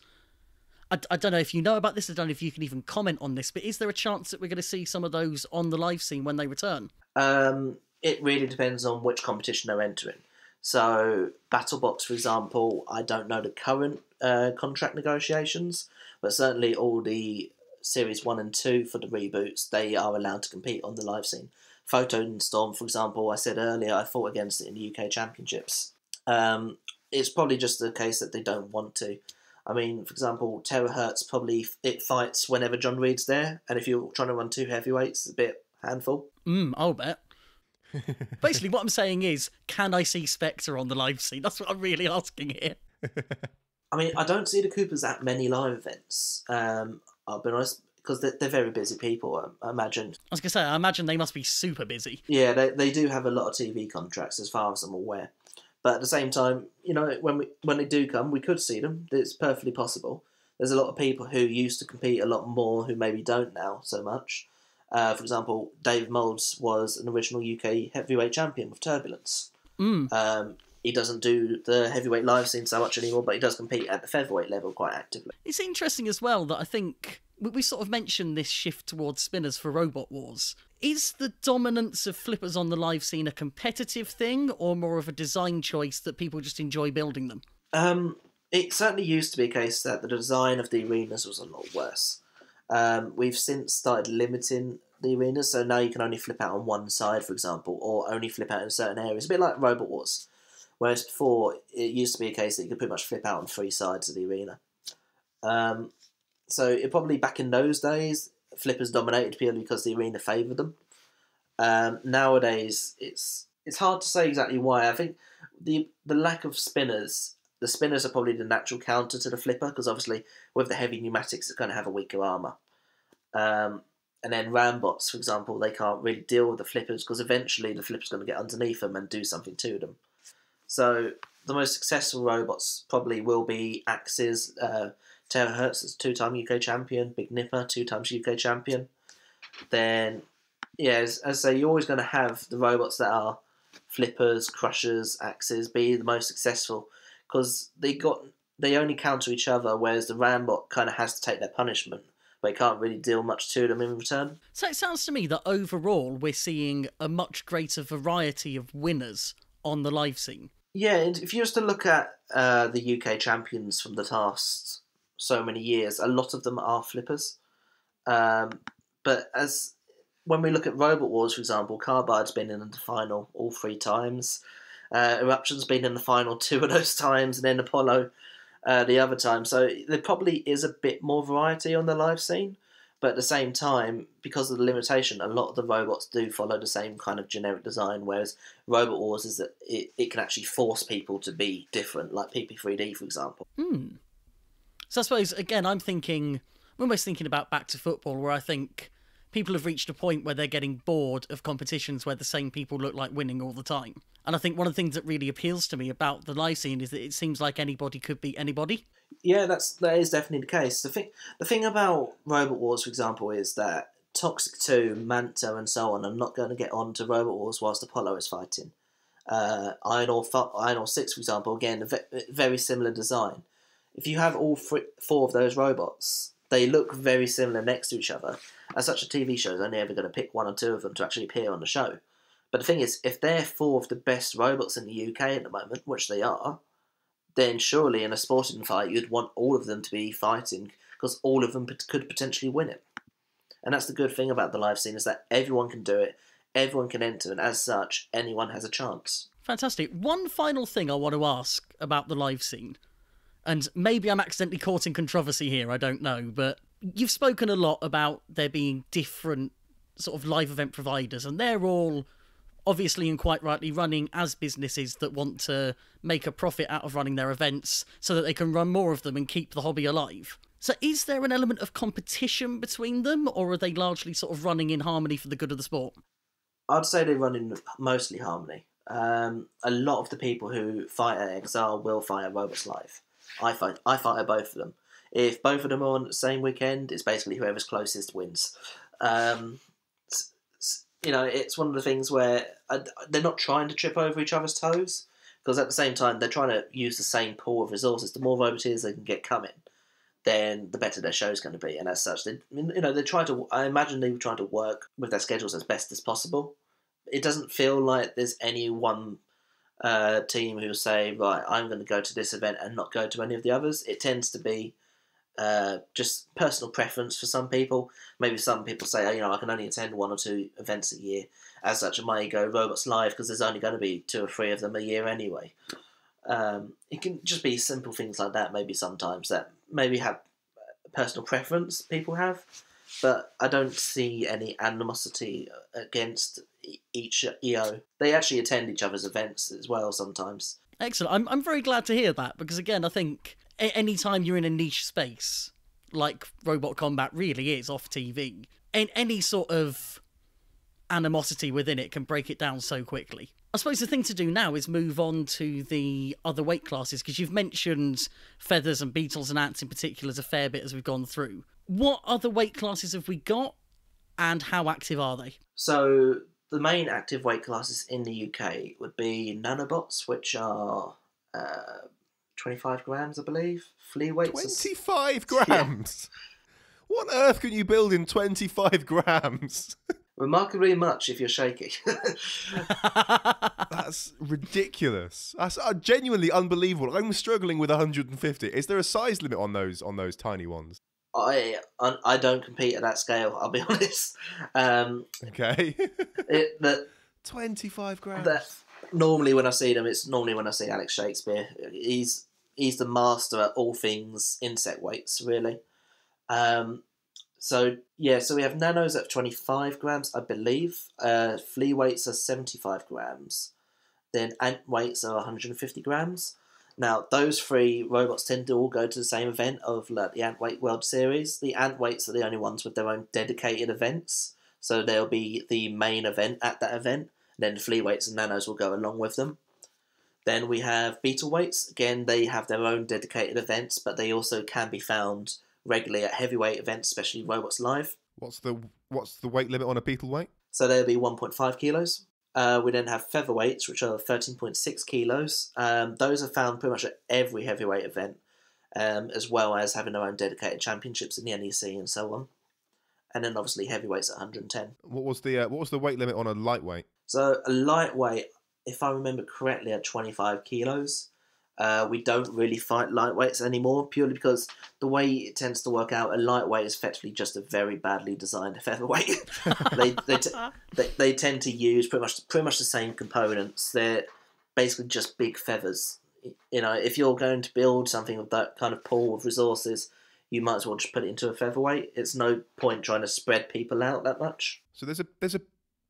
I, I don't know if you know about this. I don't know if you can even comment on this, but is there a chance that we're going to see some of those on the live scene when they return? Um, it really depends on which competition they're entering. So, BattleBots, for example, I don't know the current uh, contract negotiations, but certainly all the Series 1 and 2 for the reboots, they are allowed to compete on the live scene. Photon Storm, for example, I said earlier, I fought against it in the UK Championships. Um, it's probably just the case that they don't want to. I mean, for example, Terahertz probably it fights whenever John Reed's there, and if you're trying to run two heavyweights, it's a bit handful. Mm, I'll bet. Basically, what I'm saying is, can I see Spectre on the live scene? That's what I'm really asking here. I mean, I don't see the Coopers at many live events. Um, I'll be honest, because they're, they're very busy people. I, I imagine. I was going to say, I imagine they must be super busy. Yeah, they they do have a lot of TV contracts, as far as I'm aware. But at the same time, you know, when we when they do come, we could see them. It's perfectly possible. There's a lot of people who used to compete a lot more who maybe don't now so much. Uh, for example, Dave Moulds was an original UK heavyweight champion with Turbulence. Mm. Um, he doesn't do the heavyweight live scene so much anymore, but he does compete at the featherweight level quite actively. It's interesting as well that I think we, we sort of mentioned this shift towards spinners for Robot Wars. Is the dominance of flippers on the live scene a competitive thing or more of a design choice that people just enjoy building them? Um, it certainly used to be a case that the design of the arenas was a lot worse. Um, we've since started limiting the arena, so now you can only flip out on one side, for example, or only flip out in certain areas. A bit like Robot Wars, whereas before it used to be a case that you could pretty much flip out on three sides of the arena. Um, so it probably back in those days, flippers dominated purely because the arena favoured them. Um, nowadays, it's it's hard to say exactly why. I think the the lack of spinners, the spinners are probably the natural counter to the flipper because obviously with the heavy pneumatics, it's going to have a weaker armor. Um, and then rambots, for example, they can't really deal with the flippers because eventually the flipper's going to get underneath them and do something to them. So the most successful robots probably will be Axes. Uh, Terahertz is two-time UK champion. Big Nipper, two times UK champion. Then, yeah, as I say, you're always going to have the robots that are flippers, crushers, axes be the most successful because they got they only counter each other, whereas the Rambot kind of has to take their punishment, but it can't really deal much to them in return. So it sounds to me that overall we're seeing a much greater variety of winners on the live scene. Yeah, and if you was to look at uh, the UK champions from the past so many years, a lot of them are flippers. Um, but as when we look at Robot Wars, for example, Carbide's been in the final all three times. Uh, Eruption's been in the final two of those times, and then Apollo uh, the other time. So there probably is a bit more variety on the live scene. But at the same time, because of the limitation, a lot of the robots do follow the same kind of generic design. Whereas Robot Wars is that it, it can actually force people to be different, like PP3D, for example. Hmm. So I suppose again, I'm thinking, I'm almost thinking about back to football, where I think people have reached a point where they're getting bored of competitions where the same people look like winning all the time. And I think one of the things that really appeals to me about the live scene is that it seems like anybody could beat anybody. Yeah, that's that is definitely the case. The thing, the thing about Robot Wars, for example, is that Toxic Two, Manta, and so on are not going to get on to Robot Wars whilst Apollo is fighting. Uh, Iron-Awe, Iron Ore Six, for example, again a ve- very similar design. If you have all three, four of those robots, they look very similar next to each other. As such, a TV show is only ever going to pick one or two of them to actually appear on the show. But the thing is, if they're four of the best robots in the UK at the moment, which they are, then surely in a sporting fight you'd want all of them to be fighting because all of them could potentially win it. And that's the good thing about the live scene is that everyone can do it, everyone can enter, and as such, anyone has a chance. Fantastic. One final thing I want to ask about the live scene, and maybe I'm accidentally caught in controversy here, I don't know, but you've spoken a lot about there being different sort of live event providers, and they're all obviously and quite rightly running as businesses that want to make a profit out of running their events so that they can run more of them and keep the hobby alive. So, is there an element of competition between them, or are they largely sort of running in harmony for the good of the sport? I'd say they run in mostly harmony. Um, a lot of the people who fight at Exile will fight at Robots Live. I fight, I fight at both of them. If both of them are on the same weekend, it's basically whoever's closest wins. Um, you know, it's one of the things where uh, they're not trying to trip over each other's toes because at the same time they're trying to use the same pool of resources. The more roboteers they can get coming, then the better their show's going to be. And as such, they, you know, they try to. I imagine they were trying to work with their schedules as best as possible. It doesn't feel like there's any one uh, team who will say, right, I'm going to go to this event and not go to any of the others. It tends to be uh, just personal preference for some people. Maybe some people say, oh, you know, I can only attend one or two events a year. As such, I might go Robots Live because there's only going to be two or three of them a year anyway. Um, it can just be simple things like that. Maybe sometimes that maybe have personal preference people have, but I don't see any animosity against each EO. They actually attend each other's events as well sometimes. Excellent. I'm I'm very glad to hear that because again, I think anytime you're in a niche space like Robot Combat really is off TV, and any sort of animosity within it can break it down so quickly. I suppose the thing to do now is move on to the other weight classes because you've mentioned feathers and beetles and ants in particular as a fair bit as we've gone through. What other weight classes have we got and how active are they? So, the main active weight classes in the UK would be nanobots, which are uh, 25 grams, I believe. Flea weights. 25 grams? Yeah. What on earth can you build in 25 grams? Remarkably much if you're shaky. That's ridiculous. That's uh, genuinely unbelievable. I'm struggling with 150. Is there a size limit on those on those tiny ones? I I don't compete at that scale. I'll be honest. Um, okay. it, that 25 grams. That normally when I see them, it's normally when I see Alex Shakespeare. He's he's the master at all things insect weights, really. Um, so yeah, so we have nanos at 25 grams, I believe. Uh, flea weights are 75 grams. Then ant weights are 150 grams. Now those three robots tend to all go to the same event of like, the Ant Weight World Series. The Ant Weights are the only ones with their own dedicated events, so they'll be the main event at that event. Then the flea weights and nanos will go along with them. Then we have beetle weights. Again, they have their own dedicated events, but they also can be found regularly at heavyweight events, especially Robots Live. What's the what's the weight limit on a beetle weight? So they'll be 1.5 kilos. Uh, we then have featherweights, which are 13.6 kilos. Um, those are found pretty much at every heavyweight event, um, as well as having their own dedicated championships in the NEC and so on. And then obviously heavyweights at 110. What was the uh, what was the weight limit on a lightweight? So a lightweight, if I remember correctly, at 25 kilos. Uh, we don't really fight lightweights anymore, purely because the way it tends to work out, a lightweight is effectively just a very badly designed featherweight. they, they, t- they, they tend to use pretty much pretty much the same components. They're basically just big feathers. You know, if you're going to build something of that kind of pool of resources, you might as well just put it into a featherweight. It's no point trying to spread people out that much. So there's a there's a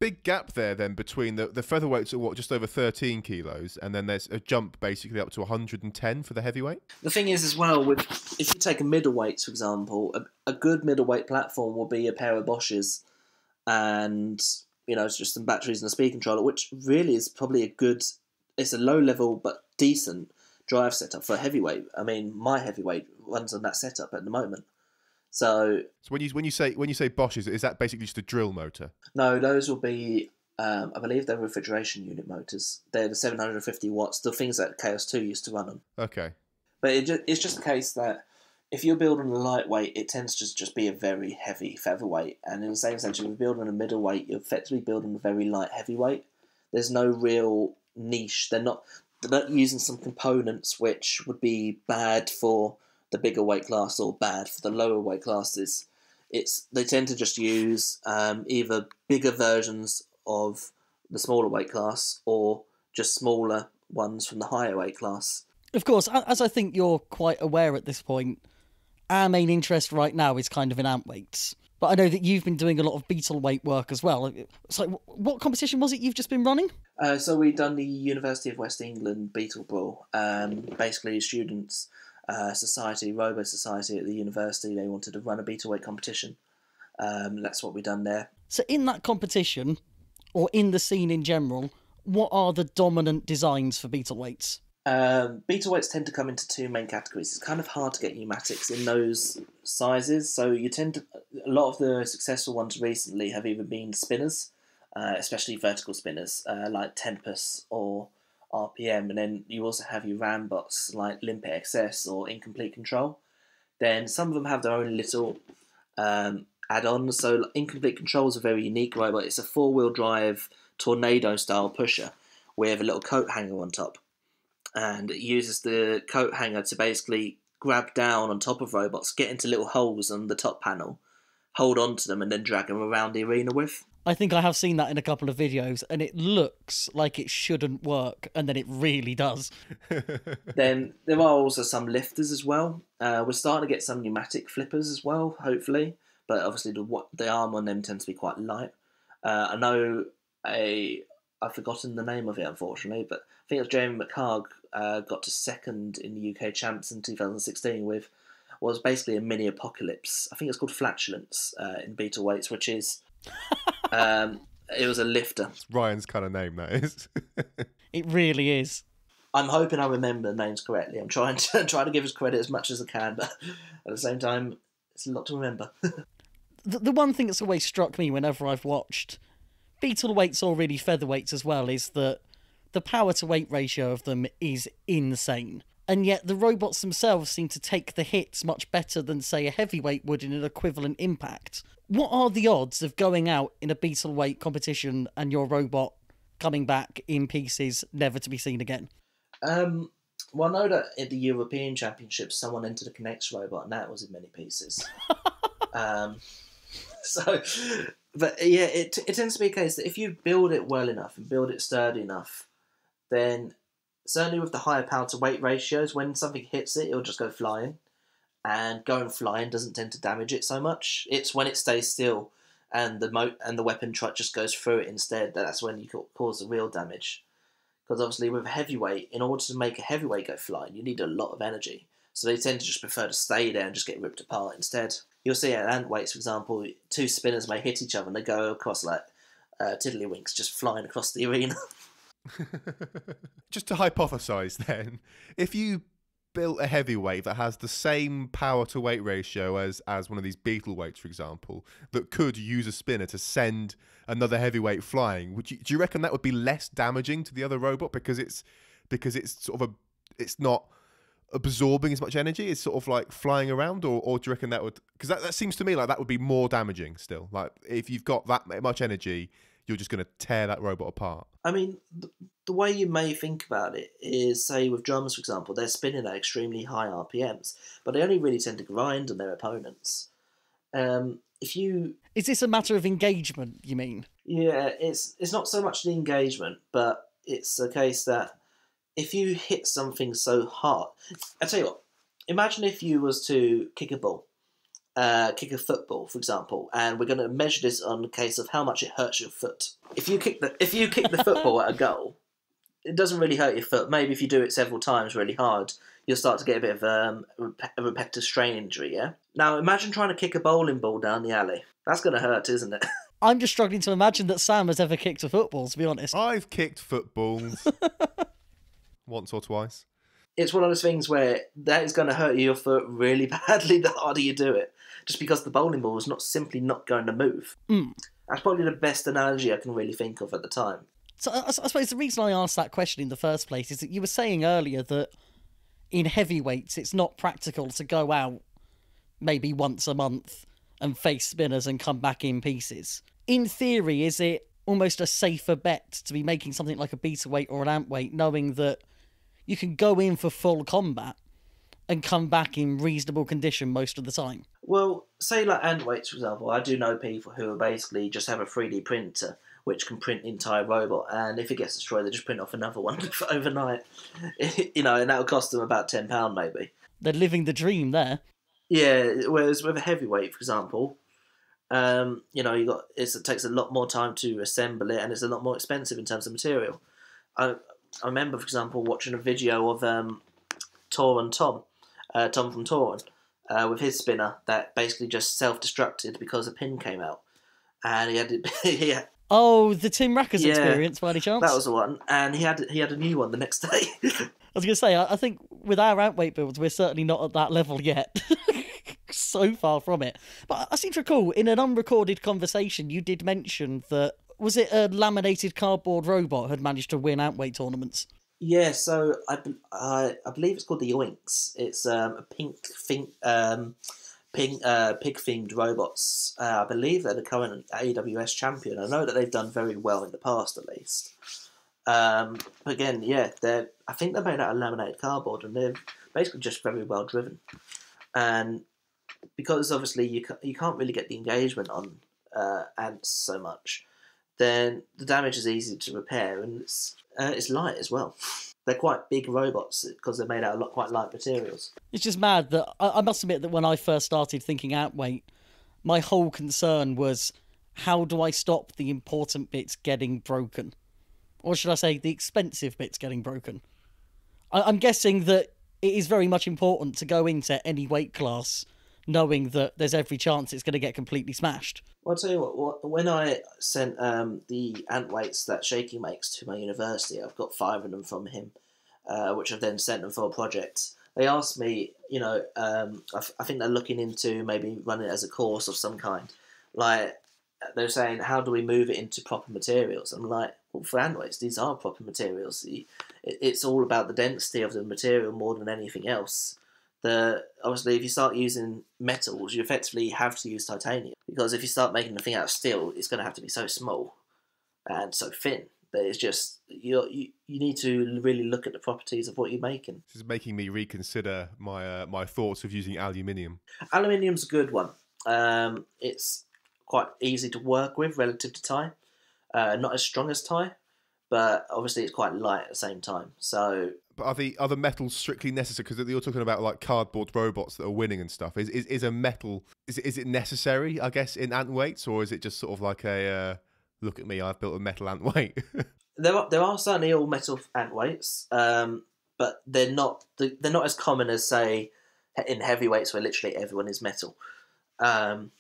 big gap there then between the, the featherweights are what just over 13 kilos and then there's a jump basically up to 110 for the heavyweight? The thing is as well with if you take a middleweight for example a, a good middleweight platform will be a pair of Bosches and you know it's just some batteries and a speed controller which really is probably a good it's a low level but decent drive setup for heavyweight. I mean my heavyweight runs on that setup at the moment so, so when you when you say when you say Bosches, is that basically just a drill motor? No, those will be. Um, I believe they're refrigeration unit motors. They're the 750 watts, the things that Chaos 2 used to run on. Okay. But it just, it's just the case that if you're building a lightweight, it tends to just be a very heavy featherweight. And in the same sense, if you're building a middleweight, you're effectively building a very light heavyweight. there's no real niche. They're not they're not using some components which would be bad for the bigger weight class or bad for the lower weight classes. It's they tend to just use um, either bigger versions of the smaller weight class or just smaller ones from the higher weight class. Of course, as I think you're quite aware at this point, our main interest right now is kind of in ant weights. But I know that you've been doing a lot of beetle weight work as well. So, what competition was it you've just been running? Uh, so we've done the University of West England Beetle Brawl. Um, basically, students uh, society, Robo Society at the university, they wanted to run a beetle weight competition. Um, that's what we've done there. So, in that competition, or in the scene in general, what are the dominant designs for beetle weights? Um, beetle weights tend to come into two main categories. It's kind of hard to get pneumatics in those sizes, so you tend to a lot of the successful ones recently have either been spinners, uh, especially vertical spinners uh, like Tempus or RPM, and then you also have your RAM bots like Limpet XS or Incomplete Control. Then some of them have their own little um, add-ons. So Incomplete Control is a very unique robot. It's a four-wheel drive tornado style pusher with a little coat hanger on top and it uses the coat hanger to basically grab down on top of robots, get into little holes on the top panel, hold on to them, and then drag them around the arena with. I think I have seen that in a couple of videos, and it looks like it shouldn't work, and then it really does. then there are also some lifters as well. Uh, we're starting to get some pneumatic flippers as well, hopefully, but obviously the what the arm on them tends to be quite light. Uh, I know a I've forgotten the name of it unfortunately, but I think it was Jamie McHarg uh, got to second in the UK champs in 2016 with was basically a mini apocalypse. I think it's called Flatulence uh, in beetle weights, which is um, it was a lifter. It's Ryan's kind of name that is. it really is. I'm hoping I remember the names correctly. I'm trying to try to give us credit as much as I can, but at the same time, it's a lot to remember. the, the one thing that's always struck me whenever I've watched beetle weights or really featherweights as well is that the power to weight ratio of them is insane. And yet the robots themselves seem to take the hits much better than, say, a heavyweight would in an equivalent impact. What are the odds of going out in a beetle weight competition and your robot coming back in pieces, never to be seen again? Um, well, I know that at the European Championships, someone entered a K'NEX robot, and that was in many pieces. um, so, but yeah, it it tends to be a case that if you build it well enough and build it sturdy enough, then certainly with the higher power to weight ratios, when something hits it, it'll just go flying. And going flying doesn't tend to damage it so much. It's when it stays still and the mo- and the weapon truck just goes through it instead that that's when you cause the real damage. Because obviously with a heavyweight, in order to make a heavyweight go flying, you need a lot of energy. So they tend to just prefer to stay there and just get ripped apart instead. You'll see at ant weights, for example, two spinners may hit each other and they go across like uh, tiddlywinks, just flying across the arena. Just to hypothesize then, if you built a heavyweight that has the same power to weight ratio as as one of these beetle weights, for example, that could use a spinner to send another heavyweight flying, would you do you reckon that would be less damaging to the other robot because it's because it's sort of a it's not absorbing as much energy it's sort of like flying around or, or do you reckon that would because that, that seems to me like that would be more damaging still like if you've got that much energy you're just going to tear that robot apart. I mean, the, the way you may think about it is, say, with drums, for example, they're spinning at extremely high RPMs, but they only really tend to grind on their opponents. Um, if you is this a matter of engagement? You mean? Yeah, it's it's not so much the engagement, but it's a case that if you hit something so hard, I tell you what. Imagine if you was to kick a ball uh, kick a football, for example, and we're going to measure this on the case of how much it hurts your foot. If you kick the if you kick the football at a goal, it doesn't really hurt your foot. Maybe if you do it several times really hard, you'll start to get a bit of um, a repetitive strain injury. Yeah. Now imagine trying to kick a bowling ball down the alley. That's going to hurt, isn't it? I'm just struggling to imagine that Sam has ever kicked a football. To be honest, I've kicked footballs once or twice it's one of those things where that is going to hurt your foot really badly the harder you do it just because the bowling ball is not simply not going to move. Mm. That's probably the best analogy I can really think of at the time. So I, I suppose the reason I asked that question in the first place is that you were saying earlier that in heavyweights it's not practical to go out maybe once a month and face spinners and come back in pieces. In theory, is it almost a safer bet to be making something like a beta weight or an ant weight, knowing that you can go in for full combat and come back in reasonable condition most of the time. Well, say like ant weights, for example. I do know people who basically just have a 3D printer which can print the entire robot, and if it gets destroyed, they just print off another one overnight. you know, and that'll cost them about ten pound maybe. They're living the dream there. Yeah, whereas with a heavyweight, for example, um, you know, you got it takes a lot more time to assemble it, and it's a lot more expensive in terms of material. I I remember, for example, watching a video of um, and Tom, uh, Tom from Torn, uh, with his spinner that basically just self-destructed because a pin came out, and he had he had, Oh, the Tim Rackers Yeah, experience, by any chance? that was the one, and he had he had a new one the next day. I was going to say, I, I think with our ant weight builds, we're certainly not at that level yet. so far from it. But I seem to recall in an unrecorded conversation, you did mention that was it a laminated cardboard robot had managed to win ant weight tournaments? Yeah, so I, be- I, believe it's called the Oinks. It's um, a pink um, pink uh, pig themed robots. Uh, I believe they're the current AWS champion. I know that they've done very well in the past, at least. Um, but again, yeah, they're I think they're made out of laminated cardboard, and they're basically just very well driven. And because obviously you ca- you can't really get the engagement on uh, ants so much, then the damage is easy to repair, and it's uh, it's light as well. They're quite big robots because they're made out of lot, quite light materials. It's just mad that I, I must admit that when I first started thinking ant weight, my whole concern was how do I stop the important bits getting broken? Or should I say, the expensive bits getting broken? I, I'm guessing that it is very much important to go into any weight class knowing that there's every chance it's going to get completely smashed. Well, I'll tell you what, what when I sent um, the ant weights that Shaky makes to my university, I've got five of them from him, uh, which I've then sent them for a project. They asked me, you know, um, I think they're looking into maybe running it as a course of some kind. Like, they're saying, how do we move it into proper materials? I'm like, well, for ant weights, these are proper materials. It's all about the density of the material more than anything else the obviously if you start using metals, you effectively have to use titanium because if you start making the thing out of steel, it's going to have to be so small and so thin that it's just you you you need to really look at the properties of what you're making. This is making me reconsider my uh, my thoughts of using aluminium. Aluminium's a good one. Um, it's quite easy to work with relative to tie. Uh, not as strong as tie, but obviously it's quite light at the same time. So But are the other metals strictly necessary? Because you're talking about like cardboard robots that are winning and stuff. Is is, is a metal is it- is it necessary? I guess in ant weights, or is it just sort of like a uh, look at me, I've built a metal ant weight. there are there are certainly all metal ant weights, um, but they're not they're not as common as say in heavyweights where literally everyone is metal. Um,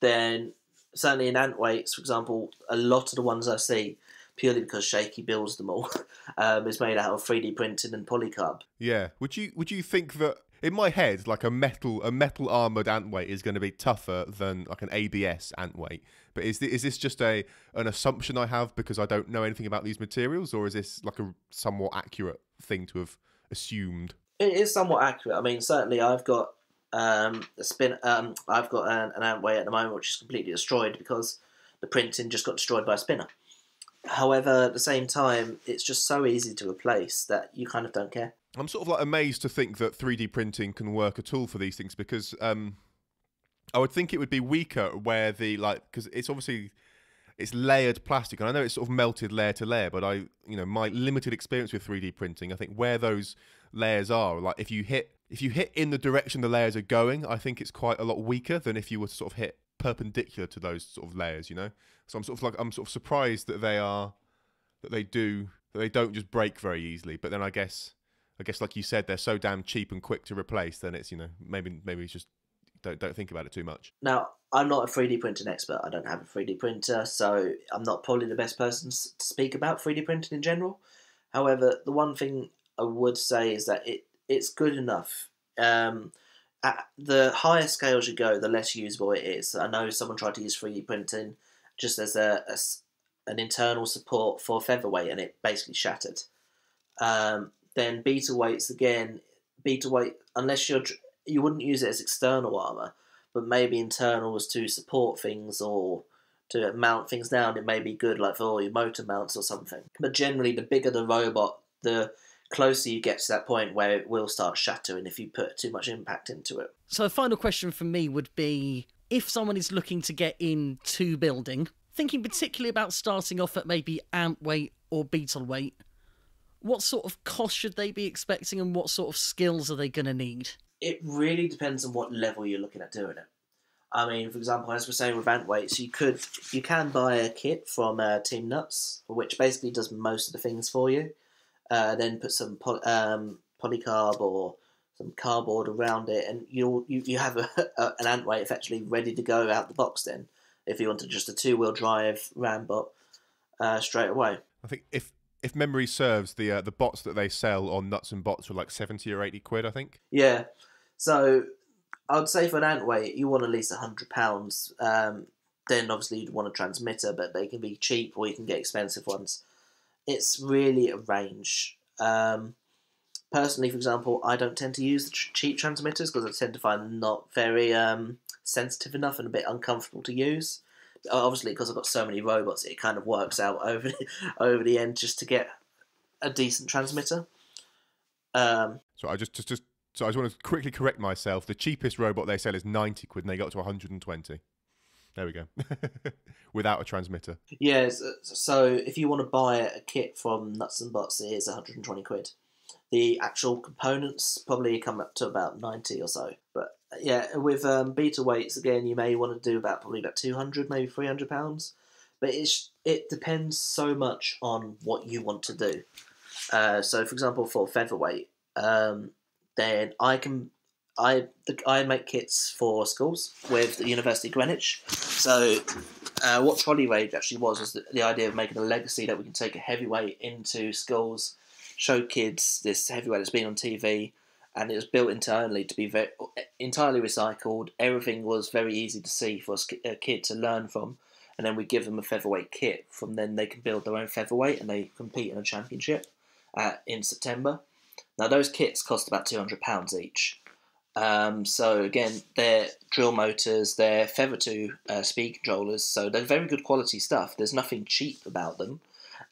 then certainly in ant weights, for example, a lot of the ones I see purely because Shaky builds them all um, is made out of three D printing and polycarb. yeah. Would you would you think that in my head, like a metal a metal armored ant weight is going to be tougher than like an ABS ant weight? But is this, is this just a an assumption I have because I don't know anything about these materials, or is this like a somewhat accurate thing to have assumed? It is somewhat accurate. I mean, certainly I've got um, a spin. Um, I've got an, an ant weight at the moment which is completely destroyed because the printing just got destroyed by a spinner. However, at the same time, it's just so easy to replace that you kind of don't care. I'm sort of like amazed to think that 3D printing can work at all for these things because um, I would think it would be weaker where the like because it's obviously it's layered plastic and I know it's sort of melted layer to layer, but I you know my limited experience with 3D printing, I think where those layers are like if you hit if you hit in the direction the layers are going, I think it's quite a lot weaker than if you were to sort of hit perpendicular to those sort of layers, you know. So I'm sort of like I'm sort of surprised that they are that they do that they don't just break very easily. But then I guess I guess like you said, they're so damn cheap and quick to replace. Then it's you know maybe maybe it's just don't don't think about it too much. Now, I'm not a 3D printing expert. I don't have a 3D printer, so I'm not probably the best person to speak about 3D printing in general. However, the one thing I would say is that it it's good enough. Um, at the higher scales you go, the less usable it is. I know someone tried to use 3D printing just as a, a an internal support for featherweight, and it basically shattered. Um, then beta weights again, beta weight unless you're you wouldn't use it as external armor, but maybe internals to support things or to mount things down, it may be good, like for all your motor mounts or something. But generally, the bigger the robot, the closer you get to that point where it will start shattering if you put too much impact into it. So, a final question from me would be if someone is looking to get into building, thinking particularly about starting off at maybe ant weight or beetle weight, what sort of cost should they be expecting and what sort of skills are they going to need? It really depends on what level you're looking at doing it. I mean, for example, as we're saying with ant weights, you could you can buy a kit from uh, Team Nuts, which basically does most of the things for you. Uh, then put some poly, um, polycarb or some cardboard around it, and you'll you, you have a, a, an ant weight effectively ready to go out the box. Then, if you wanted just a two wheel drive Rambot uh, straight away. I think if if memory serves, the uh, the bots that they sell on Nuts and Bots are like seventy or eighty quid. I think. Yeah, so I'd say for an ant weight, you want at least hundred pounds. Um, then obviously you'd want a transmitter, but they can be cheap or you can get expensive ones. It's really a range. Um, personally, for example, I don't tend to use the cheap transmitters because I tend to find them not very um, sensitive enough and a bit uncomfortable to use. Obviously, because I've got so many robots, it kind of works out over the, over the end just to get a decent transmitter. Um, so I just just just so I just want to quickly correct myself. The cheapest robot they sell is ninety quid, and they got to one hundred and twenty. There we go. Without a transmitter. Yes. So if you want to buy a kit from Nuts and Bots, it is 120 quid. The actual components probably come up to about 90 or so. But yeah, with um, beta weights, again, you may want to do about probably about 200, maybe 300 pounds. But it's, it depends so much on what you want to do. Uh, so, for example, for featherweight, um, then I can I the, I make kits for schools with the University of Greenwich. So, uh, what Trolley Rage actually was was the, the, idea of making a legacy that we can take a heavyweight into schools, show kids this heavyweight that's been on TV, and it was built internally to be very, entirely recycled. Everything was very easy to see for a kid to learn from, and then we give them a featherweight kit. From then they can build their own featherweight and they compete in a championship uh, in September. Now those kits cost about two hundred pounds each. Um, so again, they're drill motors, they're 2 uh, speed controllers, so they're very good quality stuff. There's nothing cheap about them,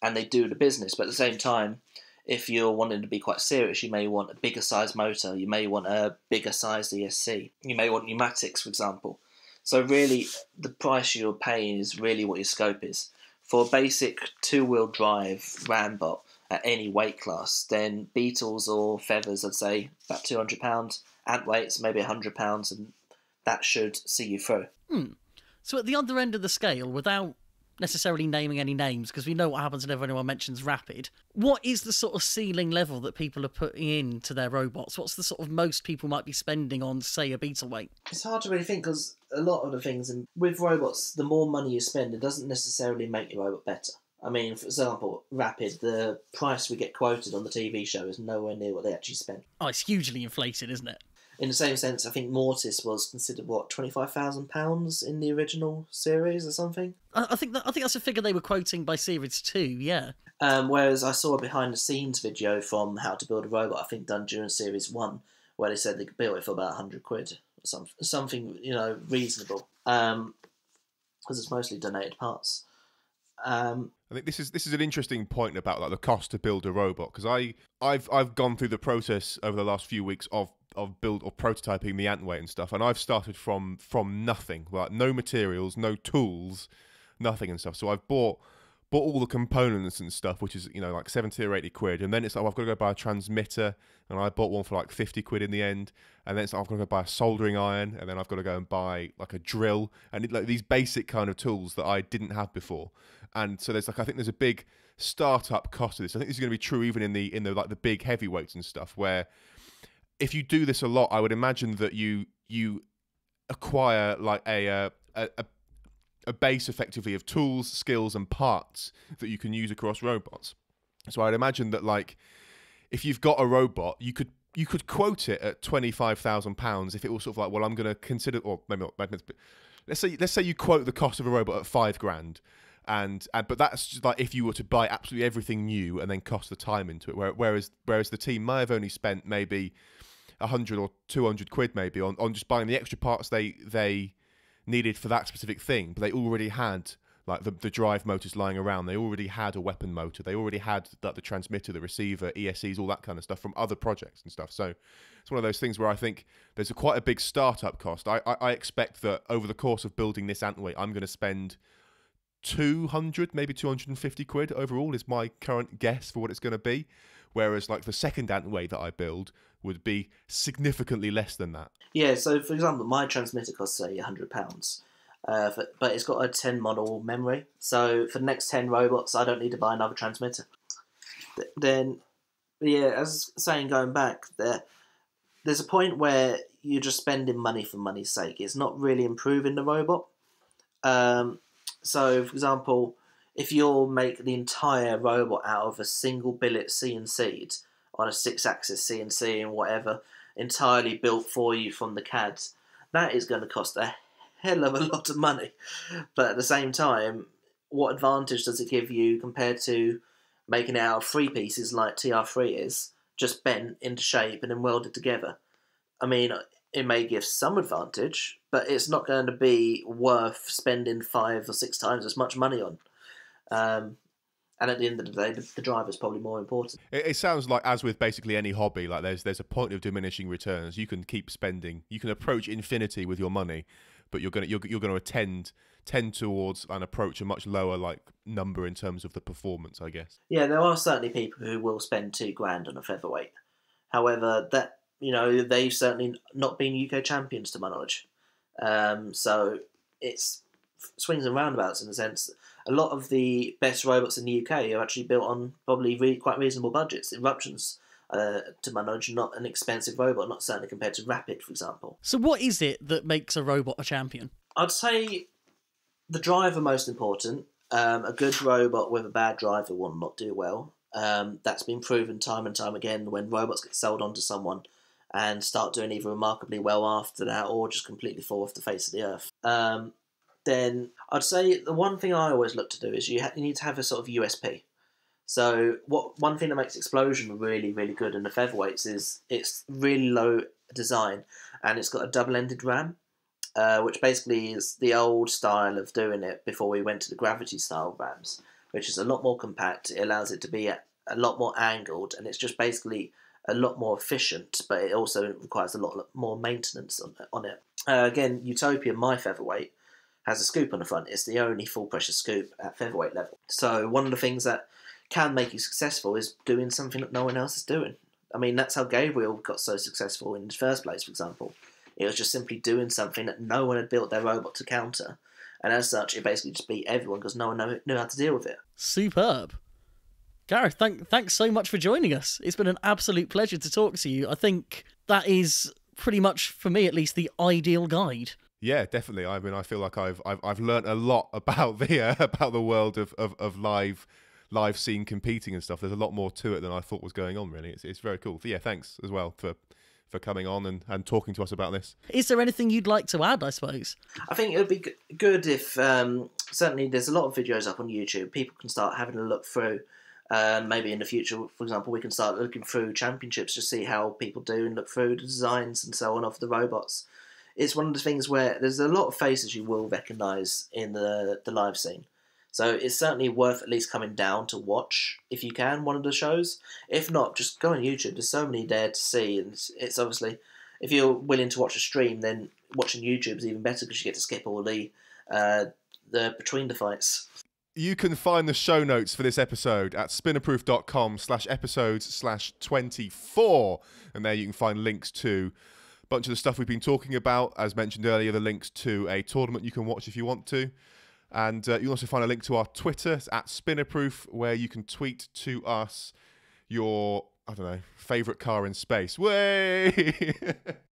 and they do the business. But at the same time, if you're wanting to be quite serious, you may want a bigger size motor, you may want a bigger size ESC, you may want pneumatics, for example. So really, the price you're paying is really what your scope is. For a basic two-wheel drive Rambot at any weight class, then Beetles or Feathers, I'd say about two hundred pounds ant weights, maybe hundred pounds, and that should see you through. Hmm. So at the other end of the scale, without necessarily naming any names, because we know what happens whenever anyone mentions rapid. What is the sort of ceiling level that people are putting into their robots? What's the sort of most people might be spending on, say, a beetle weight? It's hard to really think because a lot of the things, and with robots, the more money you spend, it doesn't necessarily make your robot better. I mean, for example, Rapid, the price we get quoted on the TV show is nowhere near what they actually spent. Oh, it's hugely inflated, isn't it? In the same sense, I think Mortis was considered what twenty five thousand pounds in the original series or something. I think that, I think that's a figure they were quoting by series two. Yeah. Um, whereas I saw a behind the scenes video from How to Build a Robot, I think done during series one, where they said they could build it for about hundred quid or something, something you know reasonable. Um, because it's mostly donated parts. Um, I think this is this is an interesting point about like the cost to build a robot because I I've I've gone through the process over the last few weeks of of build or prototyping the Antweight and stuff, and I've started from from nothing, like no materials, no tools, nothing and stuff. So I've bought bought all the components and stuff, which is you know like seventy or eighty quid, and then it's like oh, I've got to go buy a transmitter, and I bought one for like fifty quid in the end, and then it's like I've got to go buy a soldering iron, and then I've got to go and buy like a drill, and it, like these basic kind of tools that I didn't have before, and so there's like I think there's a big startup cost to this. I think this is going to be true even in the in the like the big heavyweights and stuff where if you do this a lot, I would imagine that you you acquire like a uh, a, a, a base effectively of tools, skills, and parts that you can use across robots. So I'd imagine that like if you've got a robot, you could you could quote it at twenty five thousand pounds if it was sort of like, well, I'm going to consider, or maybe not. Maybe let's say let's say you quote the cost of a robot at five grand, and, and but that's just like if you were to buy absolutely everything new and then cost the time into it. Whereas whereas the team may have only spent maybe 100 or 200 quid maybe on, on just buying the extra parts they they needed for that specific thing, but they already had like the, the drive motors lying around. They already had a weapon motor. They already had that the transmitter, the receiver, ESCs, all that kind of stuff from other projects and stuff. So it's one of those things where I think there's a quite a big startup cost. I, I, I expect that over the course of building this Antweight I'm going to spend 200, maybe 250 quid overall is my current guess for what it's going to be. Whereas like the second Antweight that I build would be significantly less than that. Yeah, so for example, my transmitter costs say £100. Uh, but it's got a 10 model memory. So for the next 10 robots, I don't need to buy another transmitter. Th- then, yeah, as saying, going back, there, there's a point where you're just spending money for money's sake. It's not really improving the robot. Um, so, for example, if you'll make the entire robot out of a single billet CNC'd on a six axis CNC and whatever, entirely built for you from the CADs, that is going to cost a hell of a lot of money. But at the same time, what advantage does it give you compared to making it out of three pieces like TR3 is, just bent into shape and then welded together? I mean, it may give some advantage, but it's not going to be worth spending five or six times as much money on. Um, and at the end of the day, the, the driver is probably more important. It, it, sounds like, as with basically any hobby, like there's there's a point of diminishing returns. You can keep spending, you can approach infinity with your money, but you're gonna you're, you're gonna tend tend towards and approach a much lower like number in terms of the performance, I guess. Yeah, there are certainly people who will spend two grand on a featherweight. However, that you know they've certainly not been UK champions to my knowledge. Um, so it's swings and roundabouts in the sense. A lot of the best robots in the UK are actually built on probably re- quite reasonable budgets. Eruption's uh, to my knowledge, not an expensive robot, not certainly compared to Rapid, for example. So, what is it that makes a robot a champion? I'd say the driver most important. Um, a good robot with a bad driver will not do well. Um, that's been proven time and time again when robots get sold onto someone and start doing either remarkably well after that or just completely fall off the face of the earth. Um, then I'd say the one thing I always look to do is you, ha- you need to have a sort of USP. So what one thing that makes Explosion really really good in the featherweights is it's really low design and it's got a double-ended ram, uh, which basically is the old style of doing it before we went to the gravity style rams, which is a lot more compact. It allows it to be a, a lot more angled and it's just basically a lot more efficient, but it also requires a lot more maintenance on, on it. Uh, again, Utopia, my featherweight, has a scoop on the front. It's the only full pressure scoop at featherweight level. So one of the things that can make you successful is doing something that no one else is doing. I mean, that's how Gabriel got so successful in the first place, for example. It was just simply doing something that no one had built their robot to counter. And as such, it basically just beat everyone because no one knew, how to deal with it. Superb. Gareth, thank, thanks so much for joining us. It's been an absolute pleasure to talk to you. I think that is pretty much, for me at least, the ideal guide. Yeah, definitely. I mean, I feel like I've I've, I've learned a lot about the uh, about the world of, of, of live live scene competing and stuff. There's a lot more to it than I thought was going on. Really, it's it's very cool. But yeah, thanks as well for for coming on and, and talking to us about this. Is there anything you'd like to add? I suppose. I think it would be good if um, certainly there's a lot of videos up on YouTube. People can start having a look through. Um, maybe in the future, for example, we can start looking through championships to see how people do and look through the designs and so on of the robots. It's one of the things where there's a lot of faces you will recognise in the the live scene. So it's certainly worth at least coming down to watch if you can one of the shows. If not, just go on YouTube. There's so many there to see, and it's, obviously if you're willing to watch a stream, then watching YouTube is even better because you get to skip all the uh, the between the fights. You can find the show notes for this episode at spinnerproof.com slash episodes slash 24. And there you can find links to bunch of the stuff we've been talking about. As mentioned earlier, the links to a tournament you can watch if you want to. And uh, you'll also find a link to our Twitter at Spinnerproof, where you can tweet to us your, I don't know, favourite car in space. Way!